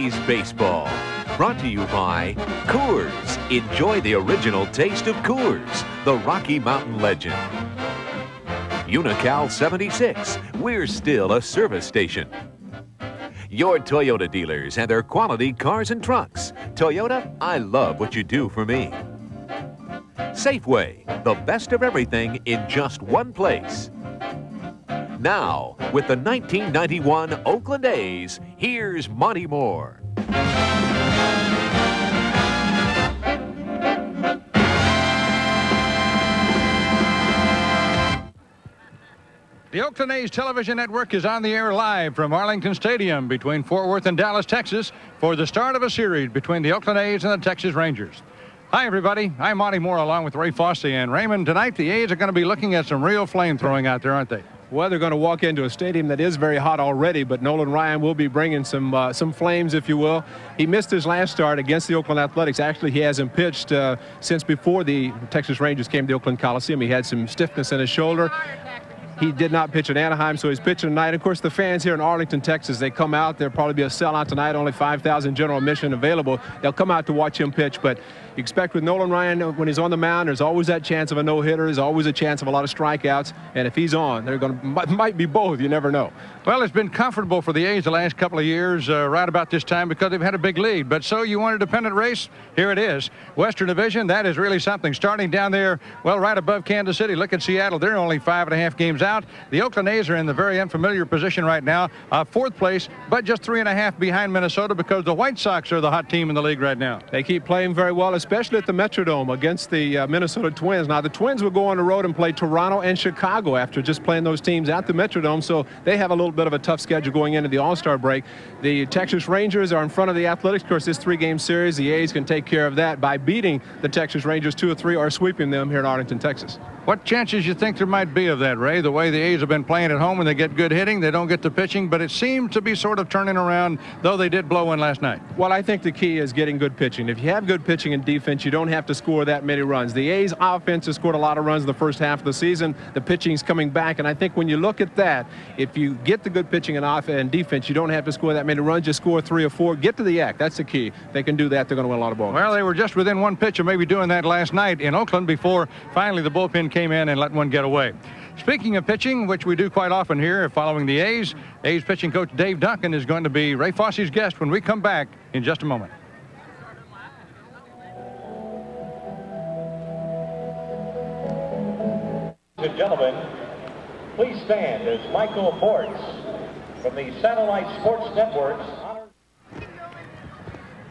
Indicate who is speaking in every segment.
Speaker 1: A's baseball. Brought to you by Coors. Enjoy the original taste of Coors, the Rocky Mountain legend. Unocal 76. We're still a service station. Your Toyota dealers and their quality cars and trucks. Toyota, I love what you do for me. Safeway, the best of everything in just one place. Now, with the 1991 Oakland A's, here's Monty Moore.
Speaker 2: The Oakland A's television network is on the air live from Arlington Stadium between Fort Worth and Dallas, Texas, for the start of a series between the Oakland A's and the Texas Rangers. Hi, everybody. I'm Monty Moore along with Ray Fosse and Raymond. Tonight, the A's are going to be looking at some real flame throwing out there, aren't they?
Speaker 3: Well, they're going to walk into a stadium that is very hot already, but Nolan Ryan will be bringing some uh, some flames, if you will. He missed his last start against the Oakland Athletics. Actually, he hasn't pitched uh, since before the Texas Rangers came to the Oakland Coliseum. He had some stiffness in his shoulder. He did not pitch in Anaheim, so he's pitching tonight. Of course, the fans here in Arlington, Texas, they come out. There'll probably be a sellout tonight, only 5,000 general admission available. They'll come out to watch him pitch, but you expect with Nolan Ryan, when he's on the mound, there's always that chance of a no-hitter. There's always a chance of a lot of strikeouts, and if he's on, they're going to might be both. You never know.
Speaker 2: Well, it's been comfortable for the A's the last couple of years, uh, right about this time, because they've had a big lead. But so you want a dependent race? Here it is. Western Division, that is really something. Starting down there, well, right above Kansas City. Look at Seattle. They're only five and a half games out. The Oakland A's are in the very unfamiliar position right now, uh, fourth place, but just three and a half behind Minnesota because the White Sox are the hot team in the league right now.
Speaker 3: They keep playing very well, especially at the Metrodome against the uh, Minnesota Twins. Now, the Twins will go on the road and play Toronto and Chicago after just playing those teams at the Metrodome, so they have a little bit of a tough schedule going into the All-Star break. The Texas Rangers are in front of the Athletics. Of course, this three-game series, the A's can take care of that by beating the Texas Rangers 2 or 3 or sweeping them here in Arlington, Texas.
Speaker 2: What chances you think there might be of that, Ray? The way the A's have been playing at home and they get good hitting, they don't get the pitching, but it seems to be sort of turning around, though they did blow one last night.
Speaker 3: Well, I think the key is getting good pitching. If you have good pitching and defense, you don't have to score that many runs. The A's offense has scored a lot of runs in the first half of the season. The pitching's coming back, and I think when you look at that, if you get the good pitching and offense and defense, you don't have to score that many runs. Just score three or four. Get to the act. That's the key. If they can do that. They're going to win a lot of balls.
Speaker 2: Well, they were just within one pitch of maybe doing that last night in Oakland before finally the bullpen came in and let one get away. Speaking of pitching, which we do quite often here following the A's, A's pitching coach Dave Duncan is going to be Ray Fosse's guest when we come back in just a moment.
Speaker 4: And gentlemen, please stand as Michael Bortz from the Satellite Sports Networks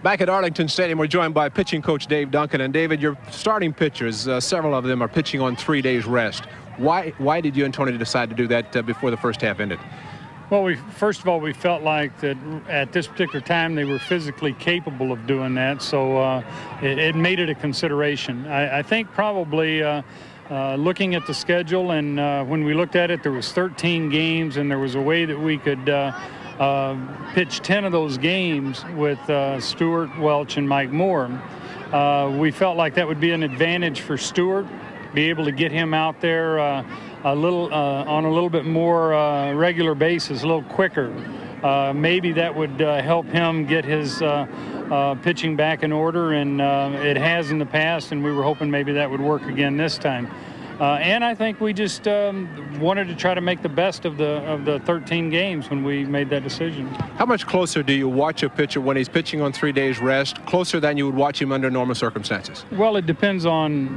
Speaker 3: Back at Arlington Stadium, we're joined by pitching coach Dave Duncan. And David, your starting pitchers, uh, several of them are pitching on three days rest. Why, why did you and Tony decide to do that uh, before the first half ended?
Speaker 5: Well, we first of all we felt like that at this particular time they were physically capable of doing that, so uh, it, it, made it a consideration. I, I think probably uh, uh, looking at the schedule and uh, when we looked at it, there was 13 games and there was a way that we could. Uh, pitch 10 of those games with Stewart, Welch, and Mike Moore. we felt like that would be an advantage for Stewart be able to get him out there uh, a little uh, on a little bit more uh, regular basis, a little quicker. Uh, maybe that would uh, help him get his uh, pitching back in order, and it has in the past, and we were hoping maybe that would work again this time. Uh, and I think we just um, wanted to try to make the best of the of the 13 games when we made that decision.
Speaker 3: How much closer do you watch a pitcher when he's pitching on three days rest, closer than you would watch him under normal circumstances?
Speaker 5: Well, it depends on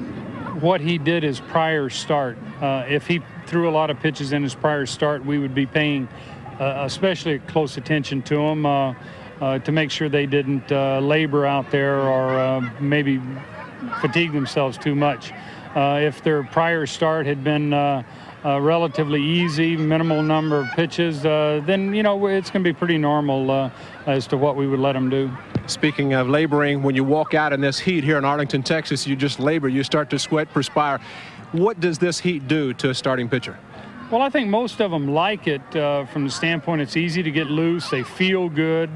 Speaker 5: what he did his prior start. Uh, if he threw a lot of pitches in his prior start, we would be paying uh, especially close attention to him uh, uh to make sure they didn't uh, labor out there or uh, maybe fatigue themselves too much. If their prior start had been uh, relatively easy, minimal number of pitches, uh, then you know it's going to be pretty normal uh, as to what we would let them do.
Speaker 3: Speaking of laboring, when you walk out in this heat here in Arlington, Texas, you just labor, you start to sweat, perspire. What does this heat do to a starting pitcher?
Speaker 5: Well, I think most of them like it uh, from the standpoint it's easy to get loose, they feel good,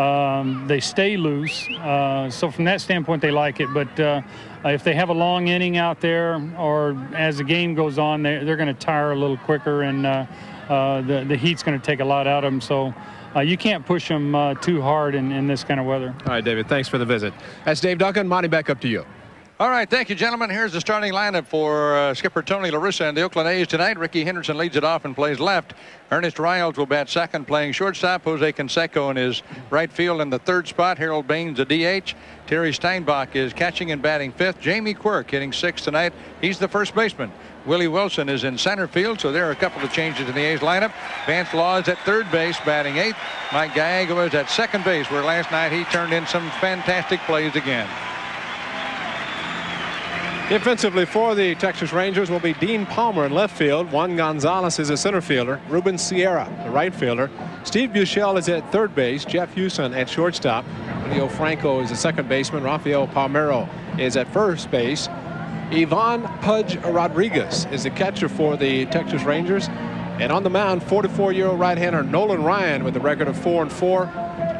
Speaker 5: um, they stay loose. Uh, so from that standpoint, they like it. But uh, if they have a long inning out there, or as the game goes on, they're, they're going to tire a little quicker, and uh, uh, the the heat's going to take a lot out of them. So uh, you can't push them uh, too hard in, in this kind of weather.
Speaker 3: All right, David, thanks for the visit. That's Dave Duncan. Monty, back up to you.
Speaker 2: All right, thank you, gentlemen. Here's the starting lineup for uh, skipper Tony LaRussa and the Oakland A's tonight. Rickey Henderson leads it off and plays left. Ernest Riles will bat second, playing shortstop. Jose Canseco in his right field in the third spot. Harold Baines, the DH. Terry Steinbach is catching and batting fifth. Jamie Quirk hitting sixth tonight. He's the first baseman. Willie Wilson is in center field, so there are a couple of changes in the A's lineup. Vance Law is at third base, batting eighth. Mike Gallego is at second base, where last night he turned in some fantastic plays again.
Speaker 3: Defensively for the Texas Rangers will be Dean Palmer in left field. Juan Gonzalez is a center fielder. Ruben Sierra, the right fielder. Steve Buechele is at third base. Jeff Huson at shortstop. Julio Franco is the second baseman. Rafael Palmeiro is at first base. Ivan Pudge Rodriguez is the catcher for the Texas Rangers. And on the mound, 44-year-old right-hander Nolan Ryan with a record of 4 and 4.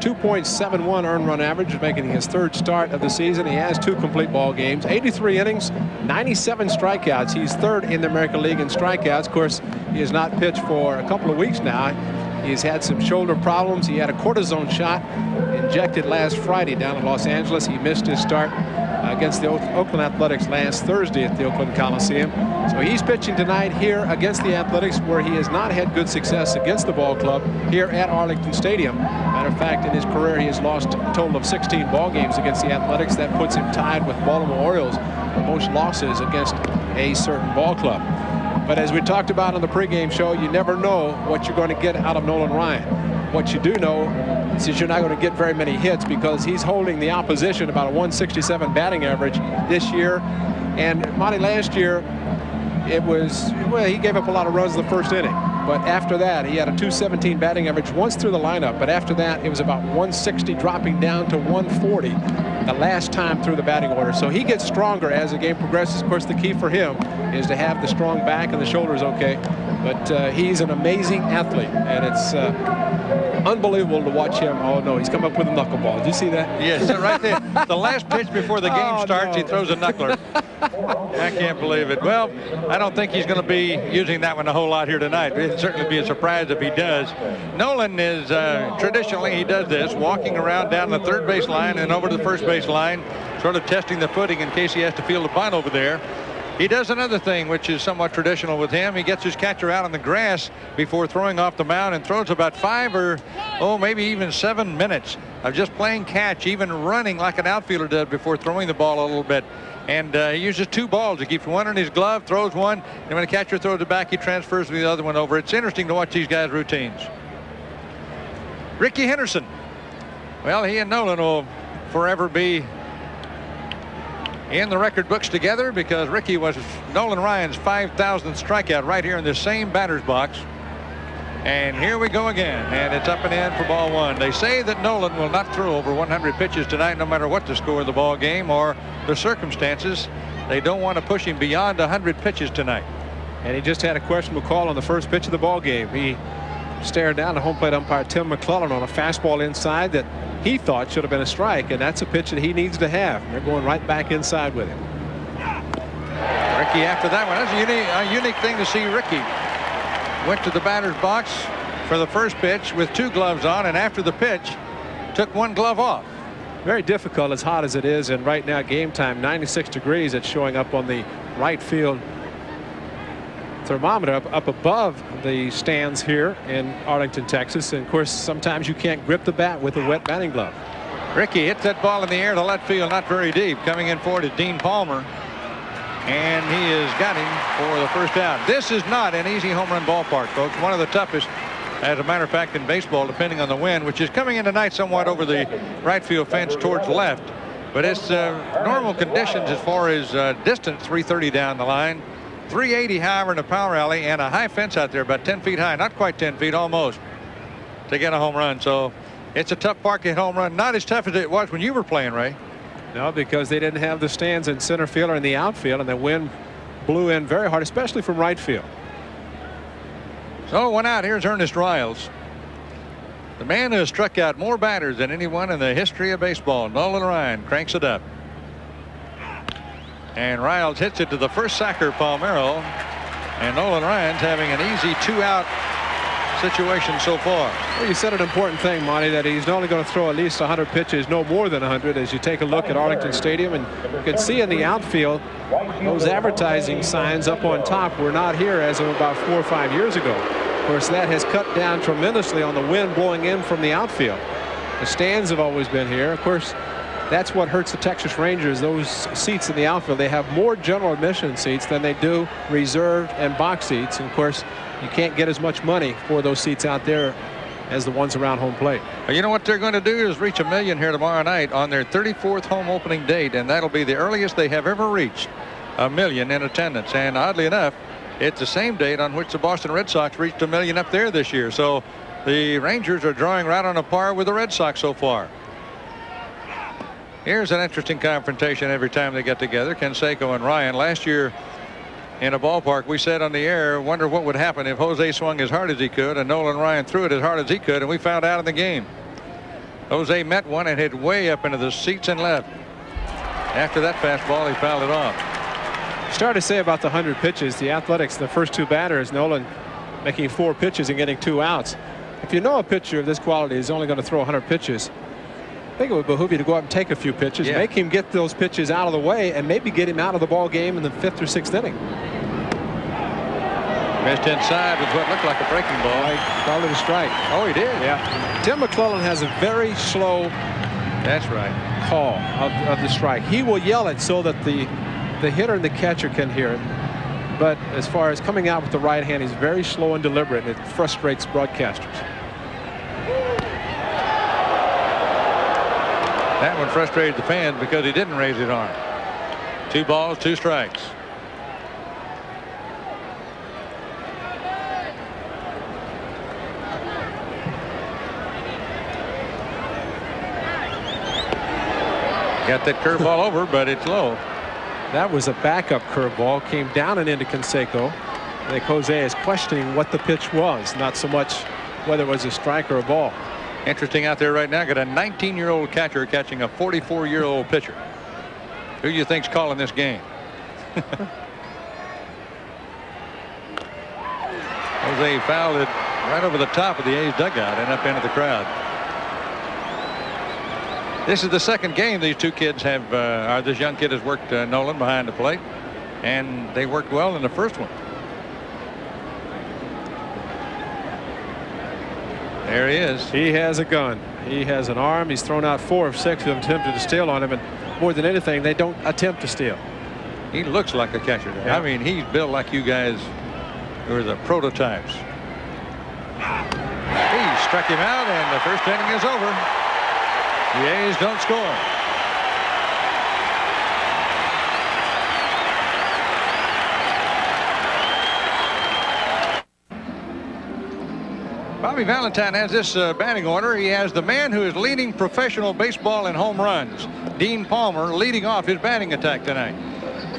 Speaker 3: 2.71 earned run average, making his third start of the season. He has two complete ball games, 83 innings, 97 strikeouts. He's third in the American League in strikeouts. Of course, he has not pitched for a couple of weeks now. He's had some shoulder problems. He had a cortisone shot injected last Friday down in Los Angeles. He missed his start against the Oakland Athletics last Thursday at the Oakland Coliseum. So he's pitching tonight here against the Athletics where he has not had good success against the ball club here at Arlington Stadium. Of fact, in his career, he has lost a total of 16 ball games against the Athletics. That puts him tied with Baltimore Orioles for most losses against a certain ball club. But as we talked about on the pregame show, you never know what you're going to get out of Nolan Ryan. What you do know is you're not going to get very many hits because he's holding the opposition about a 167 batting average this year. And Monty, last year, it was, well, he gave up a lot of runs in the first inning. But after that, he had a 217 batting average once through the lineup. But after that, it was about 160 dropping down to 140 the last time through the batting order. So he gets stronger as the game progresses. Of course, the key for him is to have the strong back and the shoulders okay. But uh, he's an amazing athlete, and it's uh, unbelievable to watch him. Oh, no, he's come up with a knuckleball. Did you see that?
Speaker 2: Yes, right there. the last pitch before the game oh, starts, no. he throws a knuckler. I can't believe it. Well, I don't think he's going to be using that one a whole lot here tonight. It'd certainly be a surprise if he does. Nolan is, uh, traditionally, he does this, walking around down the third base line and over to the first base line, sort of testing the footing in case he has to field a bunt over there. He does another thing which is somewhat traditional with him. He gets his catcher out on the grass before throwing off the mound and throws about five or, oh, maybe even seven minutes of just playing catch, even running like an outfielder does before throwing the ball a little bit. And uh, he uses two balls. He keeps one in his glove, throws one, and when the catcher throws it back, he transfers the other one over. It's interesting to watch these guys' routines. Rickey Henderson. Well, he and Nolan will forever be in the record books together because Rickey was Nolan Ryan's 5,000th strikeout right here in this same batter's box. And here we go again, and it's up and in for ball one. They say that Nolan will not throw over 100 pitches tonight, no matter what the score of the ball game or the circumstances. They don't want to push him beyond 100 pitches tonight.
Speaker 3: And he just had a questionable call on the first pitch of the ball game. He stared down the home plate umpire Tim McClelland on a fastball inside that he thought should have been a strike, and that's a pitch that he needs to have. They're going right back inside with him.
Speaker 2: Rickey after that one. That's a unique, a unique thing to see Rickey. Went to the batter's box for the first pitch with two gloves on, and after the pitch, took one glove off.
Speaker 3: Very difficult as hot as it is, and right now game time 96 degrees. It's showing up on the right field thermometer up, up above the stands here in Arlington, Texas. And of course, sometimes you can't grip the bat with a wet batting glove.
Speaker 2: Rickey hits that ball in the air to left field, not very deep. Coming in forward is Dean Palmer. And he has got him for the first out. This is not an easy home run ballpark, folks. One of the toughest, as a matter of fact, in baseball, depending on the wind, which is coming in tonight somewhat over the right field fence towards left. But it's uh, normal conditions as far as uh, distance, 330 down the line. 380, however, in a power alley and a high fence out there, about 10 feet high, not quite 10 feet, almost, to get a home run. So it's a tough park to hit home run. Not as tough as it was when you were playing, Ray.
Speaker 3: No, because they didn't have the stands in center field or in the outfield, and the wind blew in very hard, especially from right field.
Speaker 2: So one out. Here's Ernest Riles. The man who has struck out more batters than anyone in the history of baseball, Nolan Ryan, cranks it up. And Riles hits it to the first sacker, Palmeiro. And Nolan Ryan's having an easy two-out situation so far.
Speaker 3: Well, you said an important thing, Monty, that he's only going to throw at least 100 pitches, no more than 100, as you take a look at Arlington Stadium. And you can see in the outfield, those advertising signs up on top were not here as of about four or five years ago. Of course, that has cut down tremendously on the wind blowing in from the outfield. The stands have always been here. Of course, that's what hurts the Texas Rangers, those seats in the outfield. They have more general admission seats than they do reserved and box seats. And of course, you can't get as much money for those seats out there as the ones around home plate.
Speaker 2: You know what they're going to do is reach a million here tomorrow night on their 34th home opening date, and that'll be the earliest they have ever reached a million in attendance. And oddly enough, it's the same date on which the Boston Red Sox reached a million up there this year. So the Rangers are drawing right on a par with the Red Sox so far. Here's an interesting confrontation every time they get together. Canseco and Ryan. Last year in a ballpark, we said on the air, wonder what would happen if Jose swung as hard as he could and Nolan Ryan threw it as hard as he could, and we found out in the game. Jose met one and hit way up into the seats and left. After that fastball, he fouled it off.
Speaker 3: Started to say about the 100 pitches, the Athletics, the first two batters, Nolan making four pitches and getting two outs. If you know a pitcher of this quality is only going to throw 100 pitches, think it would behoove you to go up and take a few pitches, yeah. make him get those pitches out of the way, and maybe get him out of the ball game in the fifth or sixth inning.
Speaker 2: Missed inside with what looked like a breaking ball.
Speaker 3: He called it a strike.
Speaker 2: Oh, he did.
Speaker 3: Yeah. Tim McClelland has a very slow.
Speaker 2: That's right.
Speaker 3: Call of, of the strike. He will yell it so that the the hitter and the catcher can hear it. But as far as coming out with the right hand, he's very slow and deliberate. And it frustrates broadcasters.
Speaker 2: That one frustrated the fans because he didn't raise his arm. Two balls, two strikes. Got that curveball over, but it's low.
Speaker 3: That was a backup curveball. Came down and into Canseco. I think Jose is questioning what the pitch was, not so much whether it was a strike or a ball.
Speaker 2: Interesting out there right now. Got a 19-year-old catcher catching a 44-year-old pitcher. Who do you think's calling this game? Jose fouled it right over the top of the A's dugout and up into the crowd. This is the second game these two kids have, uh, or this young kid has worked uh, Nolan behind the plate, and they worked well in the first one. There he is.
Speaker 3: He has a gun. He has an arm. He's thrown out four of six who have attempted to steal on him. And more than anything, they don't attempt to steal.
Speaker 2: He looks like a catcher. Yeah. I mean, he's built like you guys who are the prototypes. He struck him out, and the first inning is over. The A's don't score. Bobby Valentine has this uh, batting order. He has the man who is leading professional baseball in home runs, Dean Palmer, leading off his batting attack tonight.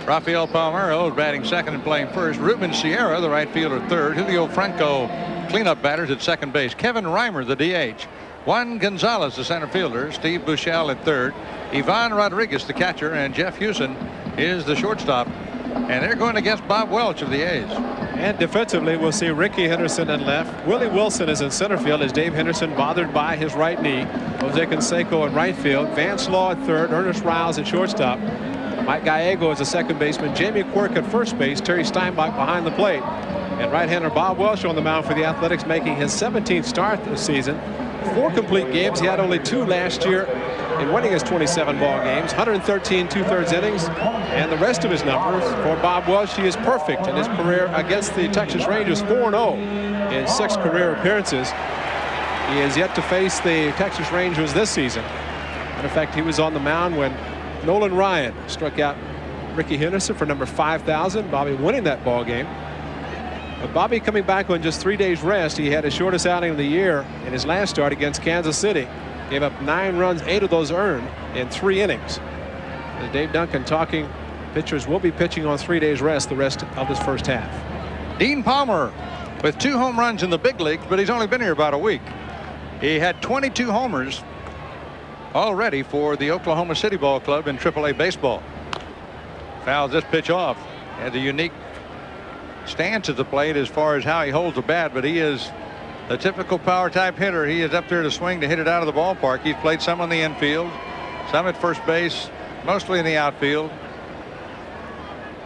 Speaker 2: Rafael Palmeiro is batting second and playing first. Ruben Sierra, the right fielder, third. Julio Franco, cleanup batters at second base. Kevin Reimer, the DH. Juan Gonzalez, the center fielder. Steve Buechele at third. Ivan Rodriguez, the catcher. And Jeff Huson is the shortstop. And they're going against Bob Welch of the A's.
Speaker 3: And defensively, we'll see Rickey Henderson in left. Willie Wilson is in center field as Dave Henderson bothered by his right knee. Jose Canseco in right field. Vance Law at third. Ernest Riles at shortstop. Mike Gallego is a second baseman. Jamie Quirk at first base. Terry Steinbach behind the plate. And right-hander Bob Welch on the mound for the Athletics making his 17th start this season. Four complete games. He had only two last year in winning his 27 ball games, 113 two-thirds innings, and the rest of his numbers for Bob Welch, he is perfect in his career against the Texas Rangers 4-0 in six career appearances. He has yet to face the Texas Rangers this season. In fact, he was on the mound when Nolan Ryan struck out Rickey Henderson for number 5,000. Bobby winning that ball game. But Bobby coming back on just three days rest. He had his shortest outing of the year in his last start against Kansas City. Gave up nine runs, eight of those earned in three innings. As Dave Duncan talking, pitchers will be pitching on three days rest the rest of this first half.
Speaker 2: Dean Palmer with two home runs in the big leagues, but he's only been here about a week. He had 22 homers already for the Oklahoma City Ball Club in AAA baseball. Fouls this pitch off. Has a unique stance at the plate as far as how he holds the bat, but he is a typical power type hitter. He is up there to swing to hit it out of the ballpark. He's played some on the infield, some at first base, mostly in the outfield.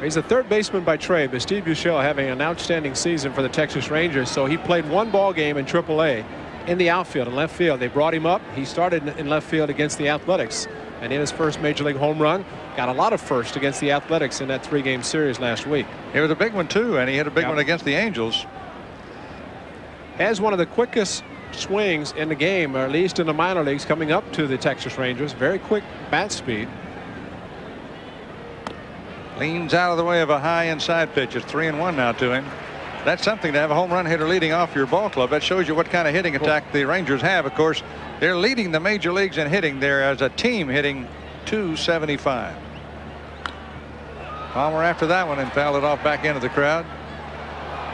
Speaker 3: He's a third baseman by trade, but Steve Buechele having an outstanding season for the Texas Rangers. So he played one ball game in AAA in the outfield and left field. They brought him up. He started in left field against the Athletics. And in his first major league home run, got a lot of first against the Athletics in that three game series last week.
Speaker 2: It was a big one, too, and he hit a big yep. one against the Angels.
Speaker 3: Has one of the quickest swings in the game, or at least in the minor leagues, coming up to the Texas Rangers. Very quick bat speed.
Speaker 2: Leans out of the way of a high inside pitch. It's three and one now to him. That's something to have a home run hitter leading off your ball club. That shows you what kind of hitting attack the Rangers have. Of course, they're leading the major leagues in hitting there as a team hitting 275. Palmer after that one and fouled it off back into the crowd.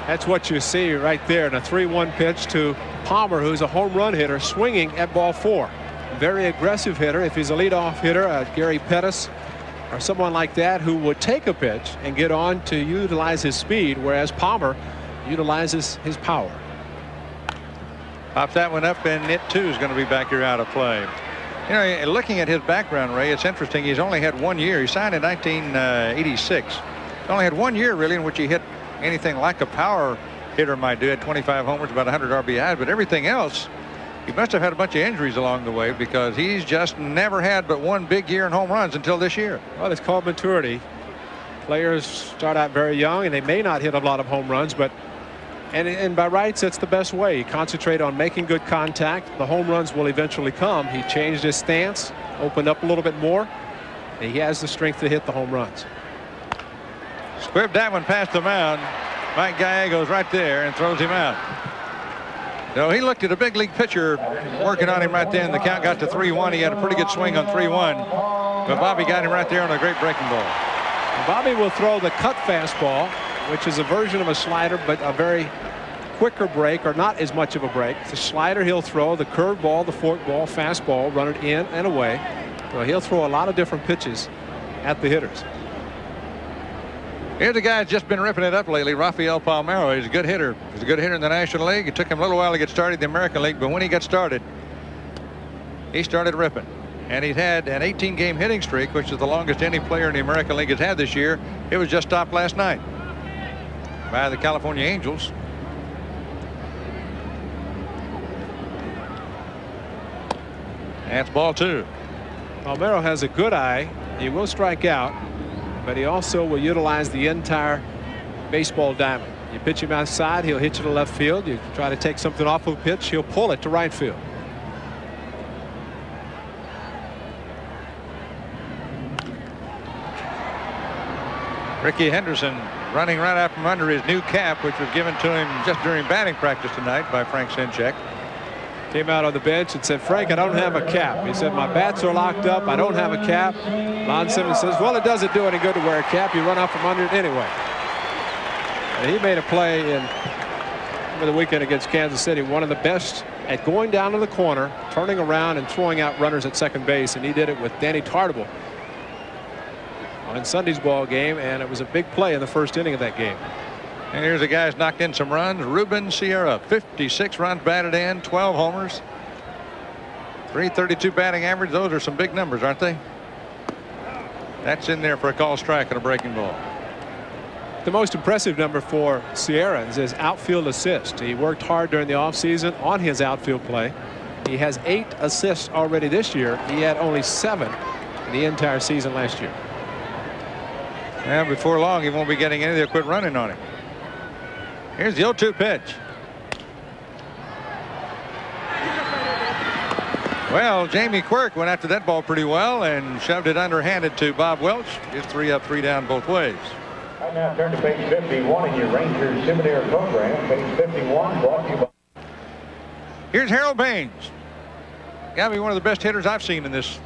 Speaker 3: That's what you see right there in a 3-1 pitch to Palmer, who's a home run hitter, swinging at ball four. Very aggressive hitter. If he's a leadoff hitter, uh, Gary Pettis or someone like that who would take a pitch and get on to utilize his speed, whereas Palmer utilizes his power.
Speaker 2: Pops that one up, and it too is going to be back here out of play. You know, eh, looking at his background, Ray, it's interesting. He's only had one year. He signed in 1986. Uh, he's only had one year, really, in which he hit anything like a power hitter might do. Had 25 homers, about 100 RBIs, but everything else he must have had a bunch of injuries along the way because he's just never had but one big year in home runs until this year.
Speaker 3: Well, it's called maturity. Players start out very young and they may not hit a lot of home runs, but and, and by rights, that's the best way. You concentrate on making good contact. The home runs will eventually come. He changed his stance, opened up a little bit more, and he has the strength to hit the home runs.
Speaker 2: Squibbed that one past the mound. Mike Gallego's right there and throws him out. No, he looked at a big league pitcher working on him right then. The count got to 3-1. He had a pretty good swing on 3-1. But Bobby got him right there on a great breaking ball.
Speaker 3: Bobby will throw the cut fastball, which is a version of a slider, but a very quicker break or not as much of a break. The slider he'll throw, the curveball, the forkball, fastball, run it in and away. So he'll throw a lot of different pitches at the hitters.
Speaker 2: Here's a guy that's just been ripping it up lately, Rafael Palmeiro. He's a good hitter. He's a good hitter in the National League. It took him a little while to get started in the American League, but when he got started, he started ripping. And he's had an 18-game hitting streak, which is the longest any player in the American League has had this year. It was just stopped last night by the California Angels. That's ball two.
Speaker 3: Palmeiro has a good eye. He will strike out but he also will utilize the entire baseball diamond. You pitch him outside, he'll hit you to left field. You try to take something off of a pitch, he'll pull it to right field.
Speaker 2: Rickey Henderson running right out from under his new cap, which was given to him just during batting practice tonight by Frank Ciensczyk.
Speaker 3: Came out on the bench and said, Frank, I don't have a cap. He said, my bats are locked up. I don't have a cap. Lon Simmons says, well, it doesn't do any good to wear a cap. You run out from under it anyway. And he made a play in over the weekend against Kansas City, one of the best at going down to the corner, turning around and throwing out runners at second base. And he did it with Danny Tartabull on Sunday's ball game, and it was a big play in the first inning of that game.
Speaker 2: And here's a guy who's knocked in some runs. Ruben Sierra, 56 runs batted in, 12 homers. 332 batting average. Those are some big numbers, aren't they? That's in there for a call strike and a breaking ball.
Speaker 3: The most impressive number for Sierra is his outfield assist. He worked hard during the offseason on his outfield play. He has eight assists already this year. He had only seven in the entire season last year.
Speaker 2: And before long, he won't be getting any. They'll quit running on him. Here's the 0-2 pitch. Well, Jamie Quirk went after that ball pretty well and shoved it underhanded to Bob Welch. It's three up, three down both ways.
Speaker 4: I now turn to page 51 in your Rangers Simulator program. Page 51 brought to you by...
Speaker 2: Here's Harold Baines. Got to be one of the best hitters I've seen in this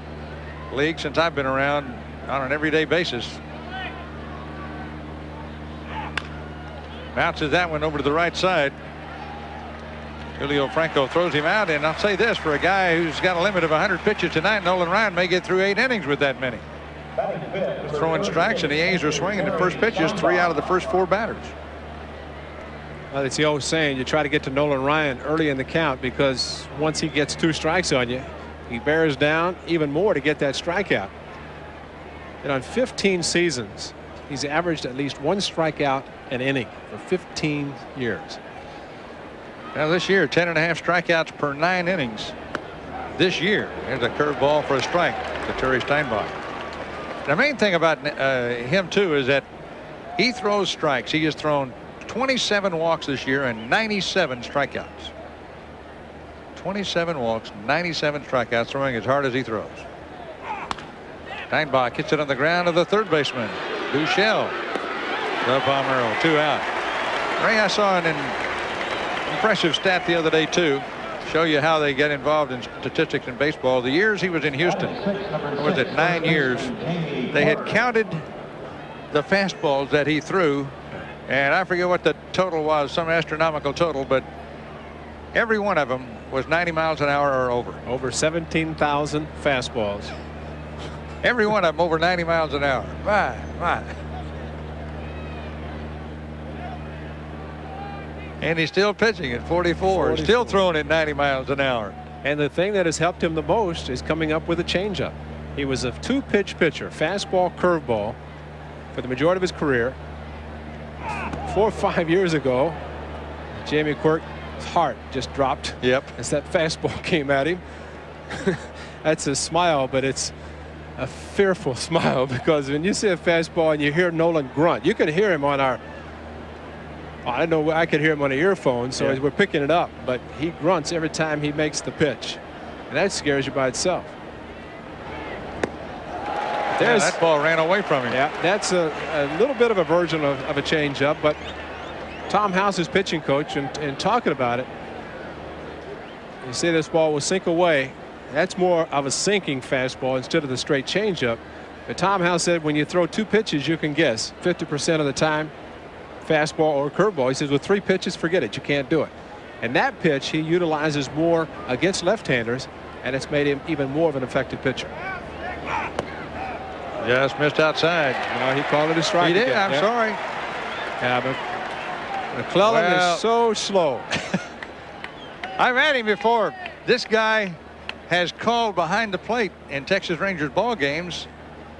Speaker 2: league since I've been around on an everyday basis. Bounces that one over to the right side. Julio Franco throws him out, and I'll say this, for a guy who's got a limit of 100 pitches tonight, Nolan Ryan may get through eight innings with that many. Throwing strikes, and the A's are swinging the first pitches, three out of the first four batters.
Speaker 3: Well, it's the old saying, you try to get to Nolan Ryan early in the count because once he gets two strikes on you, he bears down even more to get that strikeout. And on 15 seasons, he's averaged at least one strikeout an inning for 15 years.
Speaker 2: Now this year, 10 and a half strikeouts per nine innings. This year, there's a curveball for a strike to Terry Steinbach. The main thing about uh, him too is that he throws strikes. He has thrown 27 walks this year and 97 strikeouts. 27 walks, 97 strikeouts, throwing as hard as he throws. Steinbach hits it on the ground of the third baseman, Buechele. The Palmeiro, two out. Ray, I saw an impressive stat the other day, too. Show you how they get involved in statistics in baseball. The years he was in Houston, was it nine years, they had counted the fastballs that he threw, and I forget what the total was, some astronomical total, but every one of them was 90 miles an hour or over.
Speaker 3: Over 17,000 fastballs.
Speaker 2: Every one of them over 90 miles an hour. My, my. And he's still pitching at 44, 44. still throwing at 90 miles an hour.
Speaker 3: And the thing that has helped him the most is coming up with a changeup. He was a two pitch pitcher, fastball, curveball, for the majority of his career. Four or five years ago, Jamie Quirk's heart just dropped.
Speaker 2: Yep.
Speaker 3: As that fastball came at him. That's a smile, but it's a fearful smile because when you see a fastball and you hear Nolan grunt, you can hear him on our. I know I could hear him on the earphone, so yeah. we're picking it up. But he grunts every time he makes the pitch, and that scares you by itself.
Speaker 2: There's, yeah, that ball ran away from him.
Speaker 3: Yeah, that's a, a little bit of a version of, of a changeup, but Tom House is pitching coach and, and talking about it. You see this ball will sink away that's more of a sinking fastball instead of the straight changeup. But Tom House said when you throw two pitches, you can guess 50% of the time fastball or curveball. He says with three pitches, forget it. You can't do it. And that pitch he utilizes more against left-handers, and it's made him even more of an effective pitcher.
Speaker 2: Just missed outside.
Speaker 3: No, he called it a strike.
Speaker 2: He did.
Speaker 3: Again.
Speaker 2: I'm yeah. sorry.
Speaker 3: Yeah, but McClelland well, is so slow.
Speaker 2: I've had him before. This guy has called behind the plate in Texas Rangers ball games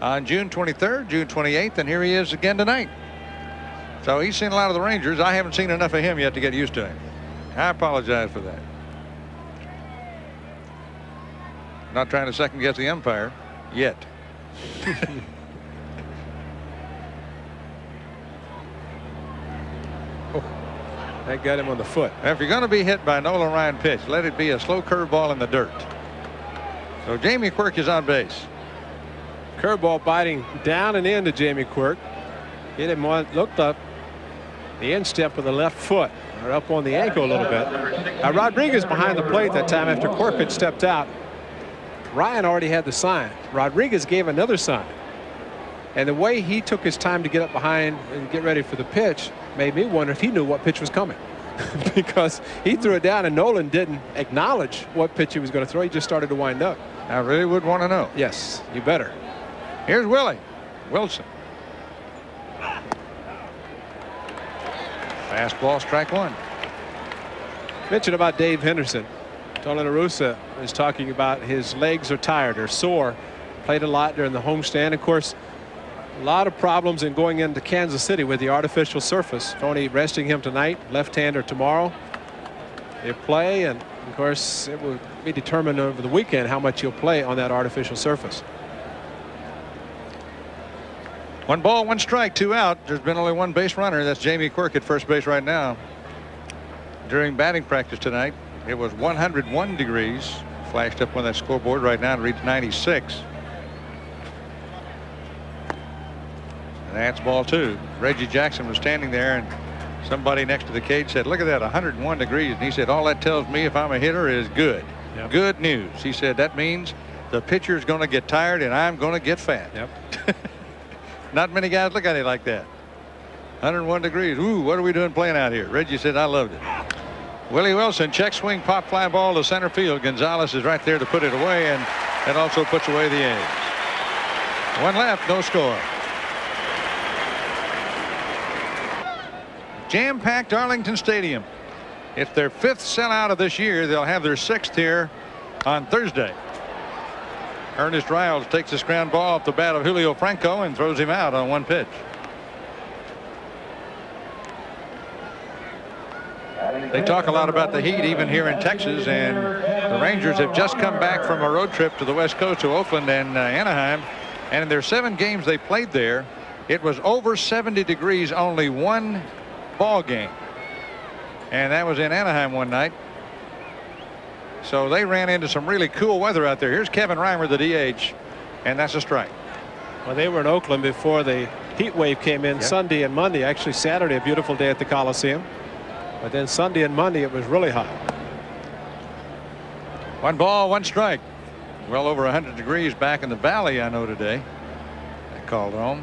Speaker 2: on June 23rd, June 28th, and here he is again tonight. So he's seen a lot of the Rangers. I haven't seen enough of him yet to get used to him. I apologize for that. Not trying to second guess the umpire yet.
Speaker 3: oh, that got him on the foot.
Speaker 2: If you're going to be hit by an Nolan Ryan pitch, let it be a slow curveball in the dirt. So Jamie Quirk is on base.
Speaker 3: Curveball biting down and into Jamie Quirk. Hit him on, looked up. The instep with the left foot, or up on the ankle a little bit. Now Rodriguez behind the plate that time after had stepped out. Ryan already had the sign. Rodriguez gave another sign. And the way he took his time to get up behind and get ready for the pitch made me wonder if he knew what pitch was coming. because he threw it down and Nolan didn't acknowledge what pitch he was going to throw. He just started to wind up.
Speaker 2: I really would want to know.
Speaker 3: Yes, you better.
Speaker 2: Here's Willie Wilson. Fastball, strike one.
Speaker 3: Mentioned about Dave Henderson. Tony La Russa is talking about his legs are tired or sore. Played a lot during the homestand. Of course, a lot of problems in going into Kansas City with the artificial surface. Tony resting him tonight, left-hander tomorrow. They play, and of course, it will be determined over the weekend how much he'll play on that artificial surface.
Speaker 2: One ball, one strike, two out. There's been only one base runner. That's Jamie Quirk at first base right now. During batting practice tonight, it was 101 degrees. Flashed up on that scoreboard right now. It reads 96. And That's ball two. Reggie Jackson was standing there and somebody next to the cage said, look at that, 101 degrees. And he said, all that tells me if I'm a hitter is good. Yep. Good news. He said, that means the pitcher is going to get tired and I'm going to get fat.
Speaker 3: Yep.
Speaker 2: Not many guys look at it like that. 101 degrees. Ooh, what are we doing playing out here? Reggie said, I loved it. Willie Wilson, check swing, pop fly ball to center field. Gonzalez is right there to put it away, and that also puts away the A's. One left, no score. jam-packed Arlington Stadium. It's their fifth sellout of this year. They'll have their sixth here on Thursday. Ernest Riles takes this ground ball off the bat of Julio Franco and throws him out on one pitch. They talk a lot about the heat even here in Texas and the Rangers have just come back from a road trip to the west coast to Oakland and uh, Anaheim. And in their seven games they played there it was over 70 degrees only one ball game and that was in Anaheim one night so they ran into some really cool weather out there here's Kevin Reimer the DH and that's a strike.
Speaker 3: Well they were in Oakland before the heat wave came in Sunday and Monday actually Saturday a beautiful day at the Coliseum. But then Sunday and Monday it was really hot.
Speaker 2: One ball, one strike. Well over 100 degrees back in the valley, I know today. I called home.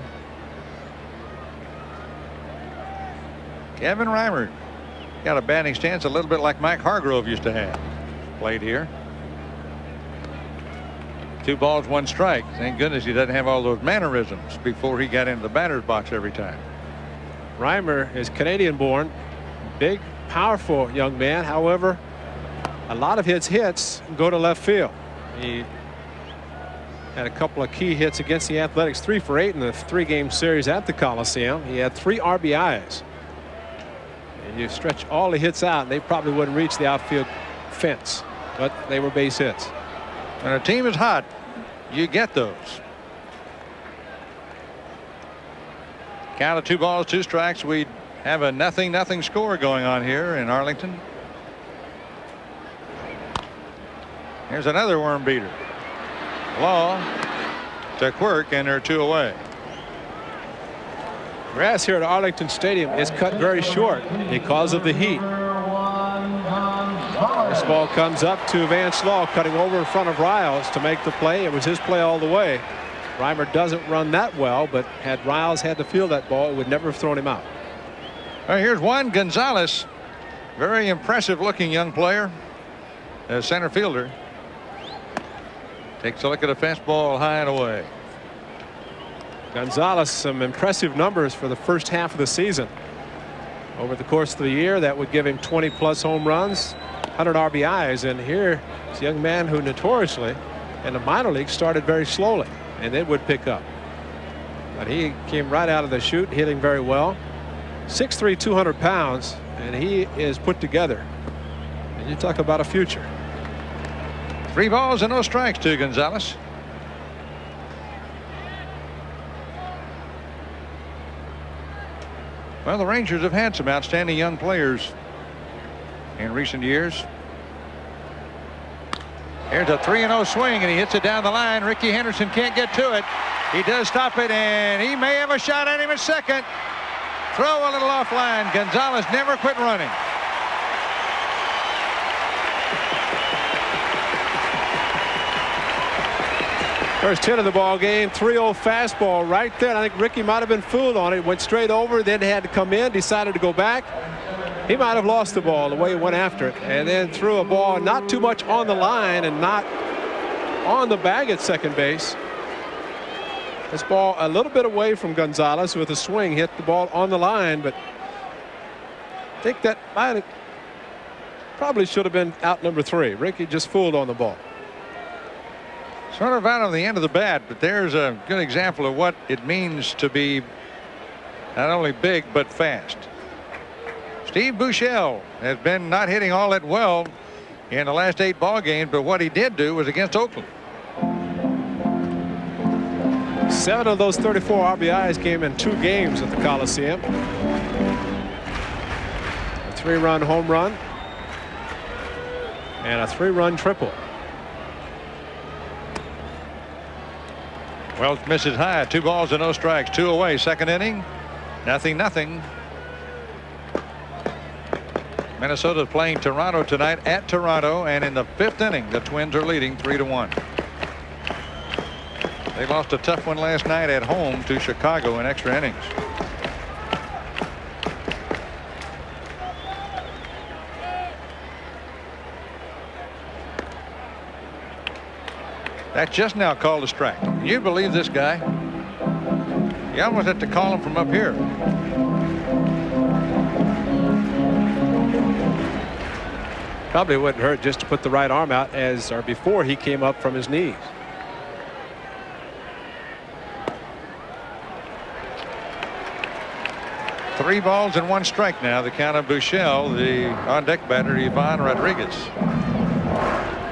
Speaker 2: Kevin Reimer got a batting stance a little bit like Mike Hargrove used to have. Played here. Two balls, one strike. Thank goodness he doesn't have all those mannerisms before he got into the batter's box every time.
Speaker 3: Reimer is Canadian born. Big, powerful young man. However, a lot of his hits go to left field. He had a couple of key hits against the Athletics, three for eight in the three game series at the Coliseum. He had three RBIs. And you stretch all the hits out, and they probably wouldn't reach the outfield fence, but they were base hits.
Speaker 2: When a team is hot, you get those. Count of two balls, two strikes. We have a nothing nothing score going on here in Arlington. Here's another worm beater. Law to Quirk and they're two away.
Speaker 3: Grass here at Arlington Stadium is cut very short because of the heat. This ball comes up to Vance Law cutting over in front of Riles to make the play. It was his play all the way. Reimer doesn't run that well but had Riles had to field that ball it would never have thrown him out.
Speaker 2: Here's Juan Gonzalez. Very impressive looking young player. As center fielder. Takes a look at a fastball high and away.
Speaker 3: Gonzalez some impressive numbers for the first half of the season. Over the course of the year that would give him 20 plus home runs 100 RBIs and here is a young man who notoriously in the minor league started very slowly and it would pick up. But he came right out of the chute hitting very well. 6'3", 200 pounds, and he is put together. And you talk about a future.
Speaker 2: Three balls and no strikes to Gonzalez. Well, the Rangers have had some outstanding young players in recent years. Here's a 3 0 swing, and he hits it down the line. Rickey Henderson can't get to it. He does stop it, and he may have a shot at him at second. Throw a little offline. Gonzalez never quit running.
Speaker 3: First hit of the ball game 3-0 fastball right there. I think Rickey might have been fooled on it. Went straight over, then had to come in, decided to go back. He might have lost the ball the way he went after it, and then threw a ball not too much on the line and not on the bag at second base. This ball a little bit away from Gonzalez with a swing hit the ball on the line, but I think that might probably should have been out number three. Rickey just fooled on the ball.
Speaker 2: Sort of out on the end of the bat, but there's a good example of what it means to be not only big but fast. Steve Buechele has been not hitting all that well in the last eight ball games, but what he did do was against Oakland.
Speaker 3: Seven of those 34 RBIs came in two games at the Coliseum. A three-run home run and a three-run triple.
Speaker 2: Welch misses high. Two balls and no strikes. Two away. Second inning. Nothing, nothing. Minnesota playing Toronto tonight at Toronto. And in the fifth inning, the Twins are leading three to one. They lost a tough one last night at home to Chicago in extra innings. That's just now called a strike. Can you believe this guy? You almost have to call him from up here.
Speaker 3: Probably wouldn't hurt just to put the right arm out as or before he came up from his knees.
Speaker 2: Three balls and one strike now. The count of Buechele, the on-deck batter, Ivan Rodriguez.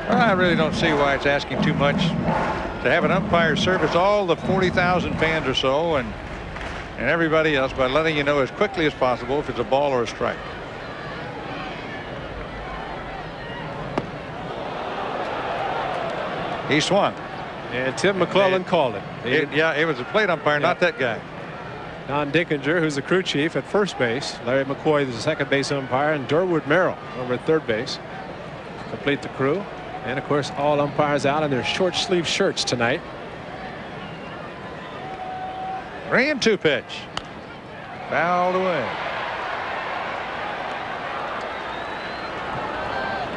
Speaker 2: I really don't see why it's asking too much to have an umpire service all the 40,000 fans or so and and everybody else by letting you know as quickly as possible if it's a ball or a strike. He swung.
Speaker 3: And Tim McClelland called it.
Speaker 2: it. Yeah, it was a plate umpire, yeah. not that guy.
Speaker 3: Don Denkinger, who's the crew chief at first base. Larry McCoy, the second base umpire, and Durwood Merrill over at third base. Complete the crew. And of course, all umpires out in their short sleeve shirts tonight.
Speaker 2: Three and two pitch. Fouled away.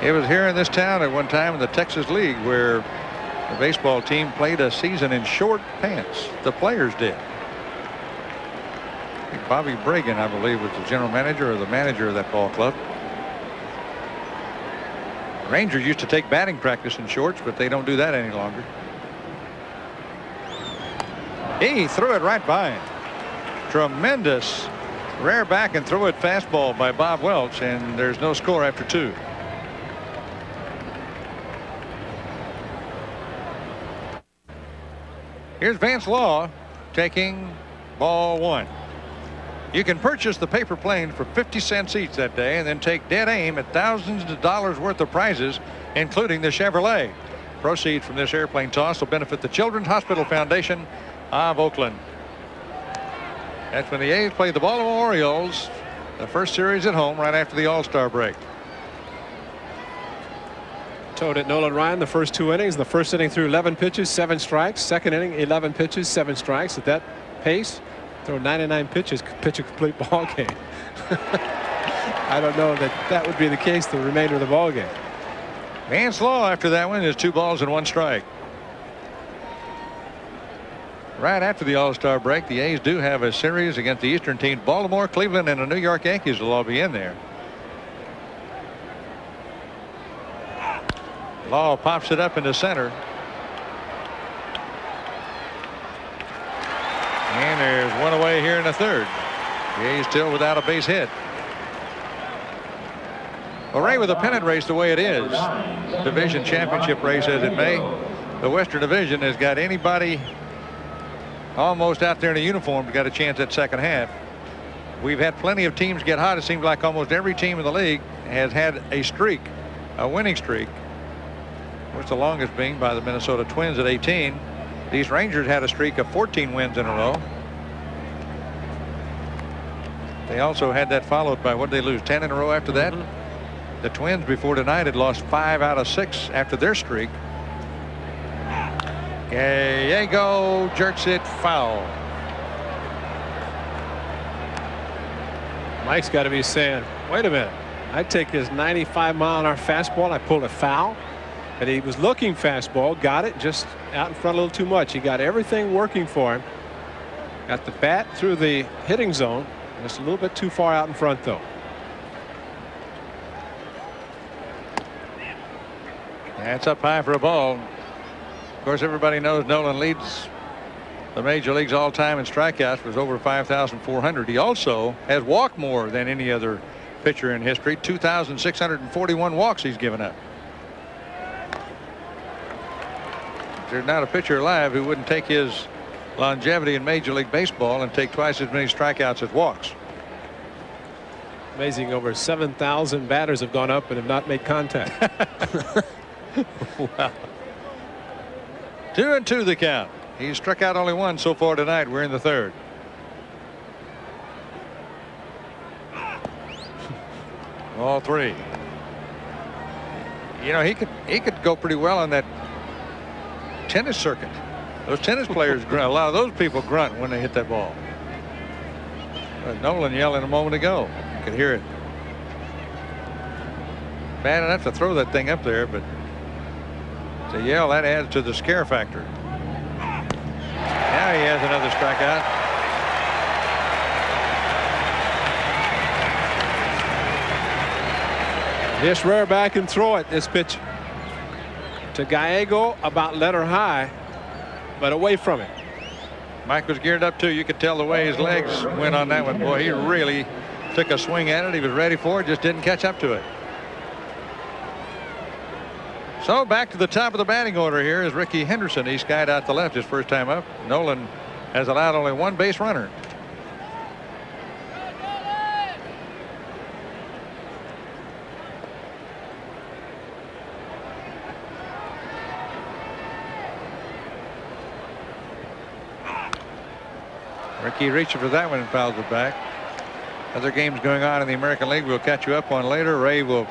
Speaker 2: It was here in this town at one time in the Texas League where the baseball team played a season in short pants. The players did. Bobby Bragan, I believe, was the general manager or the manager of that ball club. Rangers used to take batting practice in shorts, but they don't do that any longer. He threw it right by him. Tremendous rare back and throw it fastball by Bob Welch, and there's no score after two. Here's Vance Law taking ball one. You can purchase the paper plane for 50 cents each that day and then take dead aim at thousands of dollars worth of prizes, including the Chevrolet. Proceeds from this airplane toss will benefit the Children's Hospital Foundation of Oakland. That's when the A's played the Baltimore Orioles, the first series at home right after the All-Star break.
Speaker 3: Toed at Nolan Ryan the first two innings. The first inning threw 11 pitches, seven strikes. Second inning, 11 pitches, seven strikes. At that pace, throw 99 pitches, pitch a complete ball game. I don't know that that would be the case the remainder of the ball game.
Speaker 2: Vance Law after that one is two balls and one strike. Right after the All-Star break, the A's do have a series against the Eastern teams. Baltimore, Cleveland, and the New York Yankees will all be in there. Law pops it up into center. And there's one away here in the third. The A's still without a base hit. Well, Ray, with a pennant race the way it is, division championship race as it may, the Western Division has got anybody almost out there in a uniform got a chance at second half. We've had plenty of teams get hot. It seems like almost every team in the league has had a streak, a winning streak. What's the longest being by the Minnesota Twins at 18. These Rangers had a streak of 14 wins in a row. They also had that followed by what they lose 10 in a row after that. Mm -hmm. The Twins before tonight had lost five out of six after their streak. Gallego jerks it foul.
Speaker 3: Mike's got to be saying, wait a minute. I take his 95 mile an hour fastball. I pulled a foul. He was looking fastball, got it just out in front a little too much. He got everything working for him. Got the bat through the hitting zone. Just a little bit too far out in front, though.
Speaker 2: That's up high for a ball. Of course, everybody knows Nolan leads the major leagues all time in strikeouts was over 5,400. He also has walked more than any other pitcher in history. 2,641 walks he's given up. There's not a pitcher alive who wouldn't take his longevity in Major League Baseball and take twice as many strikeouts as walks.
Speaker 3: Amazing. Over 7,000 batters have gone up and have not made contact.
Speaker 2: wow. Two and two the count. He's struck out only one so far tonight. We're in the third. All three. You know, he could he could go pretty well on that tennis circuit. Those tennis players grunt. A lot of those people grunt when they hit that ball. Uh, Nolan yelling a moment ago. You could hear it. Bad enough to throw that thing up there, but to yell, that adds to the scare factor. Now he has another strikeout.
Speaker 3: Just rear back and throw it. This pitch to Gallego about letter high, but away from it.
Speaker 2: Mike was geared up too. You could tell the way his legs went on that one. Boy, he really took a swing at it. He was ready for it, just didn't catch up to it. So back to the top of the batting order here is Rickey Henderson. He skied out the left his first time up. Nolan has allowed only one base runner. Rickey reaching for that one and fouls it back. Other games going on in the American League we'll catch you up on later. Ray will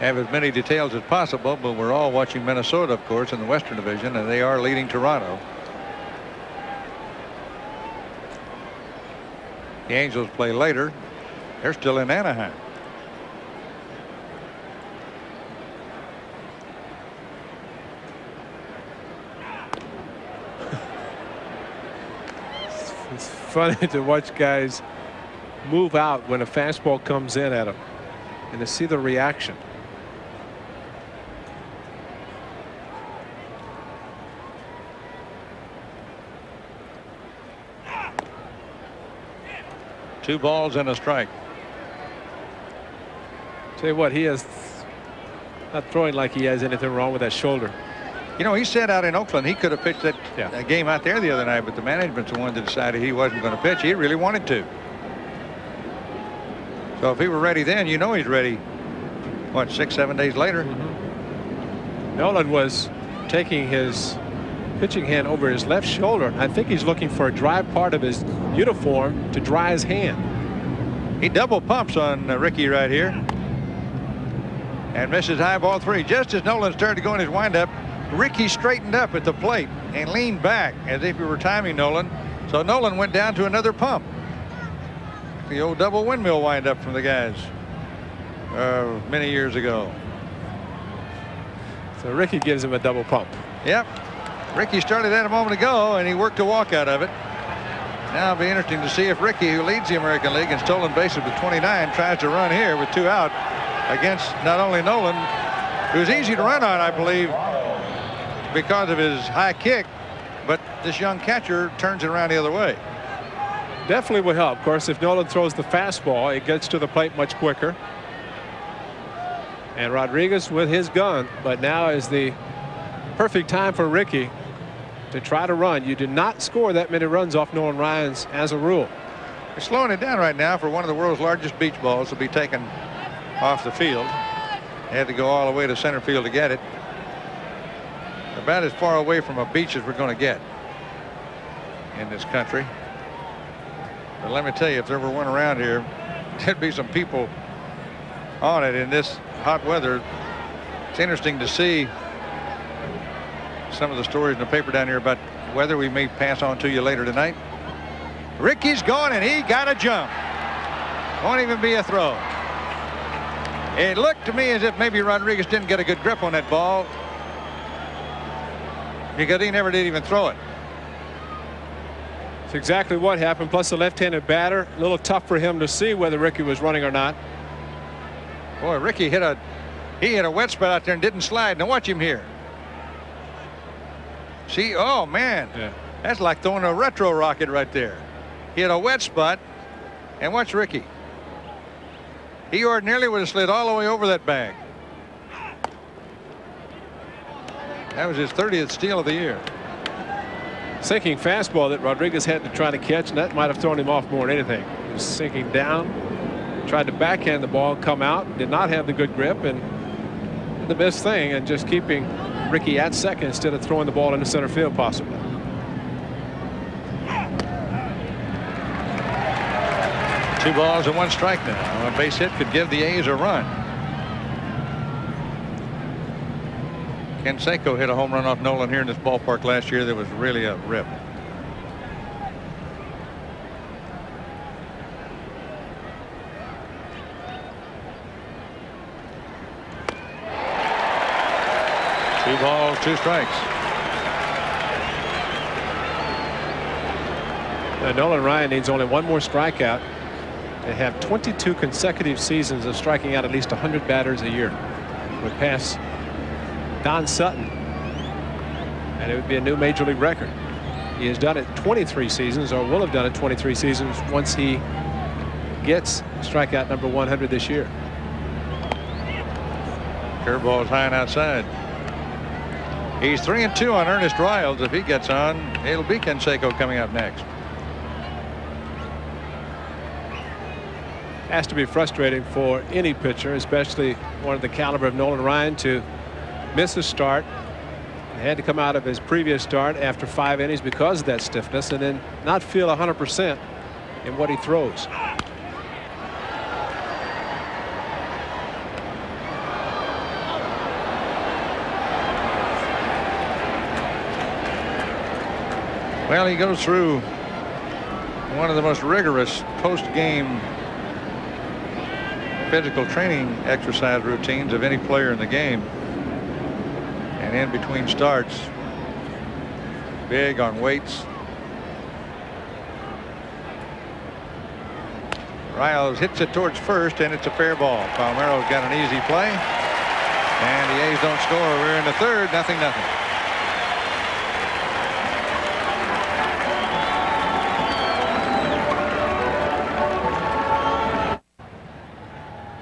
Speaker 2: have as many details as possible, but we're all watching Minnesota, of course, in the Western Division, and they are leading Toronto. The Angels play later. They're still in Anaheim.
Speaker 3: It's funny to watch guys move out when a fastball comes in at them and to see the reaction.
Speaker 2: Two balls and a strike.
Speaker 3: Tell you what, he is not throwing like he has anything wrong with that shoulder.
Speaker 2: You know, he said out in Oakland he could have pitched that,
Speaker 3: Yeah.
Speaker 2: game out there the other night, but the management's the one that decided he wasn't going to pitch. He really wanted to. So if he were ready then, you know he's ready. What, six, seven days later?
Speaker 3: Nolan was taking his pitching hand over his left shoulder. I think he's looking for a dry part of his uniform to dry his hand.
Speaker 2: He double pumps on uh, Rickey right here. And misses high ball three. Just as Nolan started to go in his windup, Rickey straightened up at the plate and leaned back as if he were timing Nolan. So Nolan went down to another pump. The old double windmill windup from the guys uh, many years ago.
Speaker 3: So Rickey gives him a double pump.
Speaker 2: Yep. Rickey started that a moment ago, and he worked a walk out of it. Now it'll be interesting to see if Rickey, who leads the American League in stolen bases with 29, tries to run here with two out against not only Nolan, who's easy to run on, I believe, because of his high kick, but this young catcher turns it around the other way.
Speaker 3: Definitely will help. Of course, if Nolan throws the fastball, it gets to the plate much quicker. And Rodriguez with his gun, but now is the perfect time for Rickey to try to run. You do not score that many runs off Nolan Ryan's as a rule.
Speaker 2: They're slowing it down right now for one of the world's largest beach balls to be taken off the field. They had to go all the way to center field to get it. About as far away from a beach as we're going to get in this country. But let me tell you, if there were one around here, there'd be some people on it in this hot weather. It's interesting to see some of the stories in the paper down here about weather we may pass on to you later tonight. Rickey's gone and he got a jump. Won't even be a throw. It looked to me as if maybe Rodriguez didn't get a good grip on that ball because he never did even throw it.
Speaker 3: It's exactly what happened. Plus the left-handed batter, a little tough for him to see whether Rickey was running or not.
Speaker 2: Boy, Rickey hit a he hit a wet spot out there and didn't slide. Now watch him here. See, oh man,
Speaker 3: Yeah.
Speaker 2: that's like throwing a retro rocket right there. He hit a wet spot, and watch Rickey. He ordinarily would have slid all the way over that bag. That was his 30th steal of the year.
Speaker 3: Sinking fastball that Rodriguez had to try to catch, and that might have thrown him off more than anything. He was sinking down, tried to backhand the ball, come out, did not have the good grip, and the best thing, and just keeping Rickey at second instead of throwing the ball into center field possibly.
Speaker 2: Two balls and one strike now. A base hit could give the A's a run. Ken hit a home run off Nolan here in this ballpark last year that was really a rip. Two balls, two strikes.
Speaker 3: Nolan Ryan needs only one more strikeout to have 22 consecutive seasons of striking out at least 100 batters a year. Would pass Don Sutton. And it would be a new major league record. He has done it 23 seasons or will have done it 23 seasons once he gets strikeout number 100 this year.
Speaker 2: Curveball is high and outside. He's three and two on Ernest Riles. If he gets on, it'll be Canseco coming up next.
Speaker 3: Has to be frustrating for any pitcher, especially one of the caliber of Nolan Ryan, to miss a start. Had to come out of his previous start after five innings because of that stiffness and then not feel 100% in what he throws.
Speaker 2: Well, he goes through one of the most rigorous post-game physical training exercise routines of any player in the game. And in between starts, big on weights. Riles hits it towards first, and it's a fair ball. Palmeiro's got an easy play. And the A's don't score. We're in the third, nothing, nothing.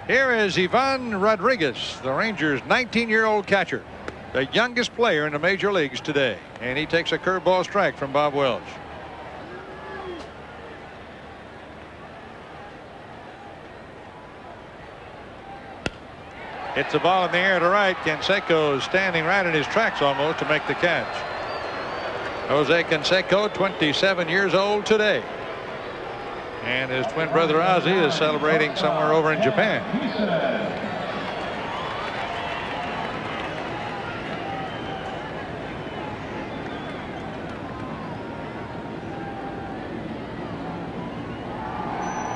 Speaker 2: Here is Ivan Rodriguez, the Rangers' 19-year-old catcher, the youngest player in the major leagues today. And he takes a curveball strike from Bob Welch. Hits the ball in the air to right. Canseco is standing right in his tracks almost to make the catch. Jose Canseco, 27 years old today. And his twin brother Ozzie is celebrating somewhere over in Japan.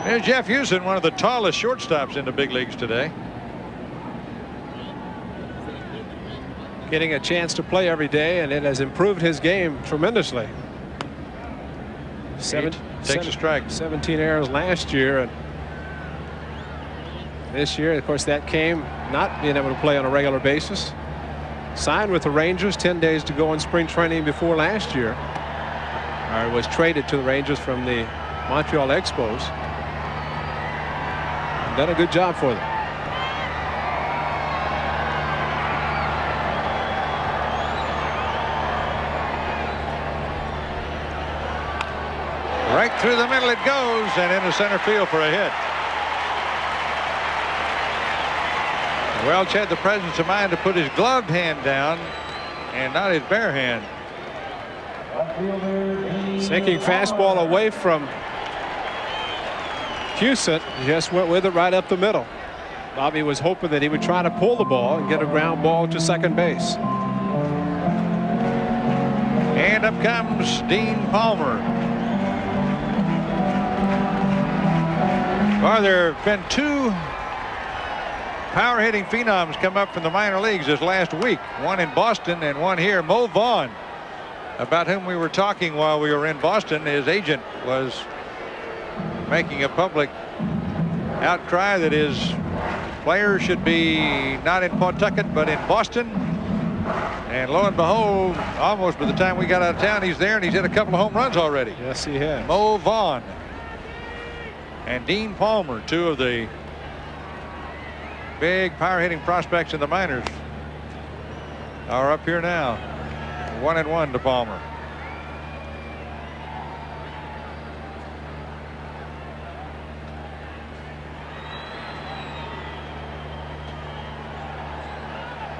Speaker 2: There's Jeff Huson, one of the tallest shortstops in the big leagues today.
Speaker 3: Getting a chance to play every day, and it has improved his game tremendously. Seven,
Speaker 2: Takes
Speaker 3: seven-
Speaker 2: a strike.
Speaker 3: 17 errors last year. And this year, of course, that came not being able to play on a regular basis. Signed with the Rangers 10 days to go in spring training before last year. Or was traded to the Rangers from the Montreal Expos. Done a good job for them.
Speaker 2: Right through the middle it goes and into center field for a hit. Welch had the presence of mind to put his gloved hand down and not his bare hand.
Speaker 3: Sinking fastball away from Huson. Just went with it right up the middle. Bobby was hoping that he would try to pull the ball and get a ground ball to second base.
Speaker 2: And up comes Dean Palmer. Well, there have been two power hitting phenoms come up from the minor leagues this last week. One in Boston and one here. Mo Vaughn, about whom we were talking while we were in Boston. His agent was making a public outcry that his players should be not in Pawtucket but in Boston. And lo and behold, almost by the time we got out of town, he's there and he's hit a couple of home runs already.
Speaker 3: Yes, he has.
Speaker 2: Mo Vaughn and Dean Palmer, two of the big power hitting prospects in the minors, are up here now. One and one to Palmer.